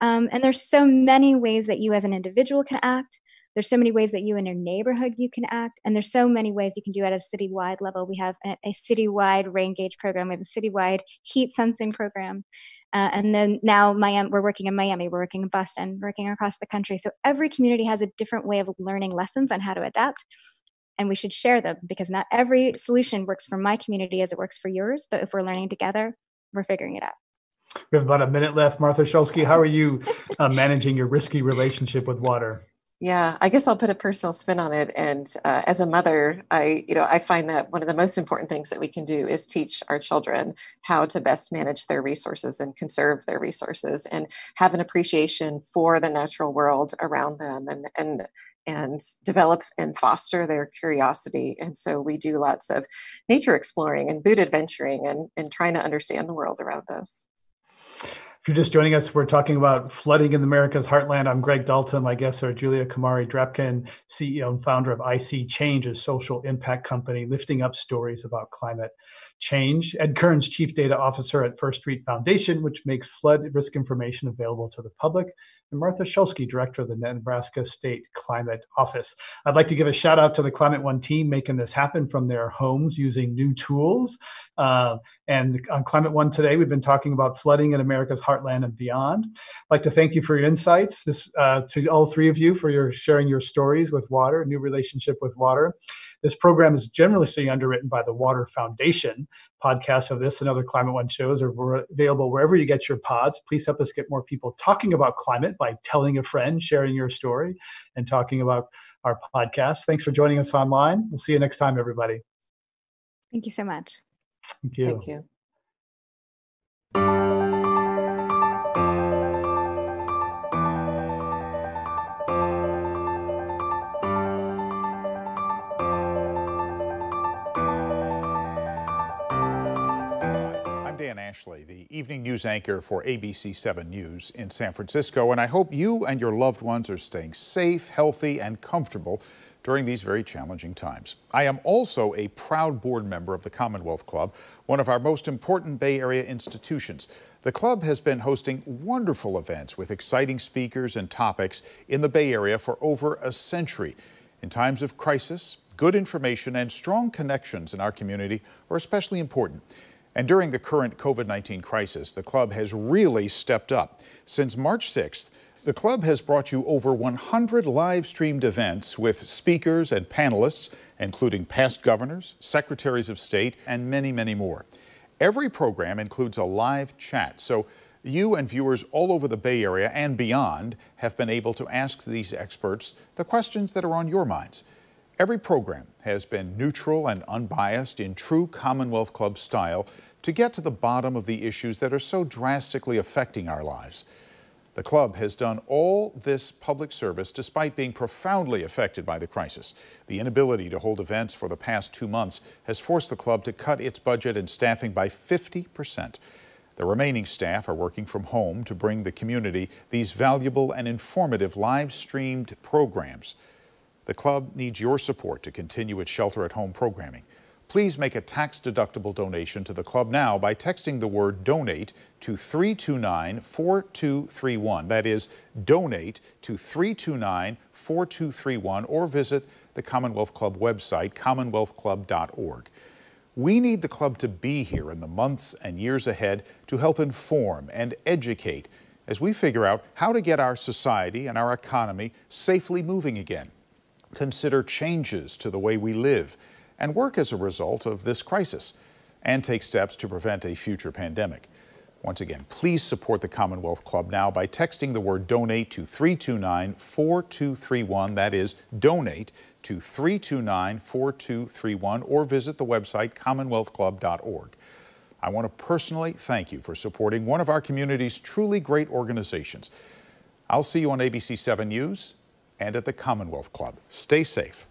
Speaker 2: Um, and there's so many ways that you as an individual can act. There's so many ways that you in your neighborhood you can act, and there's so many ways you can do at a citywide level. We have a, a citywide rain gauge program. We have a citywide heat sensing program. Uh, and then now Miami, we're working in Miami, we're working in Boston, working across the country. So every community has a different way of learning lessons on how to adapt and we should share them because not every solution works for my community as it works for yours. But if we're learning together, we're figuring it out.
Speaker 1: We have about a minute left. Martha Shulski, how are you uh, managing your risky relationship with water?
Speaker 4: Yeah, I guess I'll put a personal spin on it. And uh, as a mother, I, you know, I find that one of the most important things that we can do is teach our children how to best manage their resources and conserve their resources, and have an appreciation for the natural world around them, and and and develop and foster their curiosity. And so we do lots of nature exploring and boot adventuring and, and trying to understand the world around us.
Speaker 1: If you're just joining us, we're talking about flooding in America's heartland. I'm Greg Dalton. My guests are Julia Kumari Drapkin, CEO and founder of ISeeChange, a social impact company lifting up stories about climate change. Ed Kearns, Chief Data Officer at First Street Foundation, which makes flood risk information available to the public, and Martha Shulski, Director of the Nebraska State Climate Office. I'd like to give a shout out to the Climate One team making this happen from their homes using new tools. Uh, and on Climate One today, we've been talking about flooding in America's heartland and beyond. I'd like to thank you for your insights. This uh, to all three of you for your sharing your stories with water, new relationship with water. This program is generously underwritten by the Water Foundation. Podcasts of this and other Climate One shows are available wherever you get your pods. Please help us get more people talking about climate by telling a friend, sharing your story, and talking about our podcast. Thanks for joining us online. We'll see you next time, everybody.
Speaker 2: Thank you so much.
Speaker 1: Thank you.
Speaker 4: Thank you.
Speaker 6: Ashley, the evening news anchor for ABC 7 News in San Francisco, and I hope you and your loved ones are staying safe, healthy, and comfortable during these very challenging times. I am also a proud board member of the Commonwealth Club, one of our most important Bay Area institutions. The club has been hosting wonderful events with exciting speakers and topics in the Bay Area for over a century. In times of crisis, good information and strong connections in our community are especially important. And during the current COVID 19 crisis, the club has really stepped up. Since March 6th, the club has brought you over 100 live streamed events with speakers and panelists, including past governors, secretaries of state, and many, many more. Every program includes a live chat, so you and viewers all over the Bay Area and beyond have been able to ask these experts the questions that are on your minds. Every program has been neutral and unbiased in true Commonwealth Club style to get to the bottom of the issues that are so drastically affecting our lives. The club has done all this public service despite being profoundly affected by the crisis. The inability to hold events for the past two months has forced the club to cut its budget and staffing by 50 percent. The remaining staff are working from home to bring the community these valuable and informative live streamed programs. The club needs your support to continue its shelter at home programming. Please make a tax deductible donation to the club now by texting the word donate to 329 4231. That is, donate to 329 4231 or visit the Commonwealth Club website, commonwealthclub.org. We need the club to be here in the months and years ahead to help inform and educate as we figure out how to get our society and our economy safely moving again consider changes to the way we live and work as a result of this crisis and take steps to prevent a future pandemic. Once again, please support the Commonwealth Club now by texting the word donate to 329 4231. That is donate to 329 4231 or visit the website commonwealthclub.org. I want to personally thank you for supporting one of our community's truly great organizations. I'll see you on ABC 7 News and at the Commonwealth Club. Stay safe.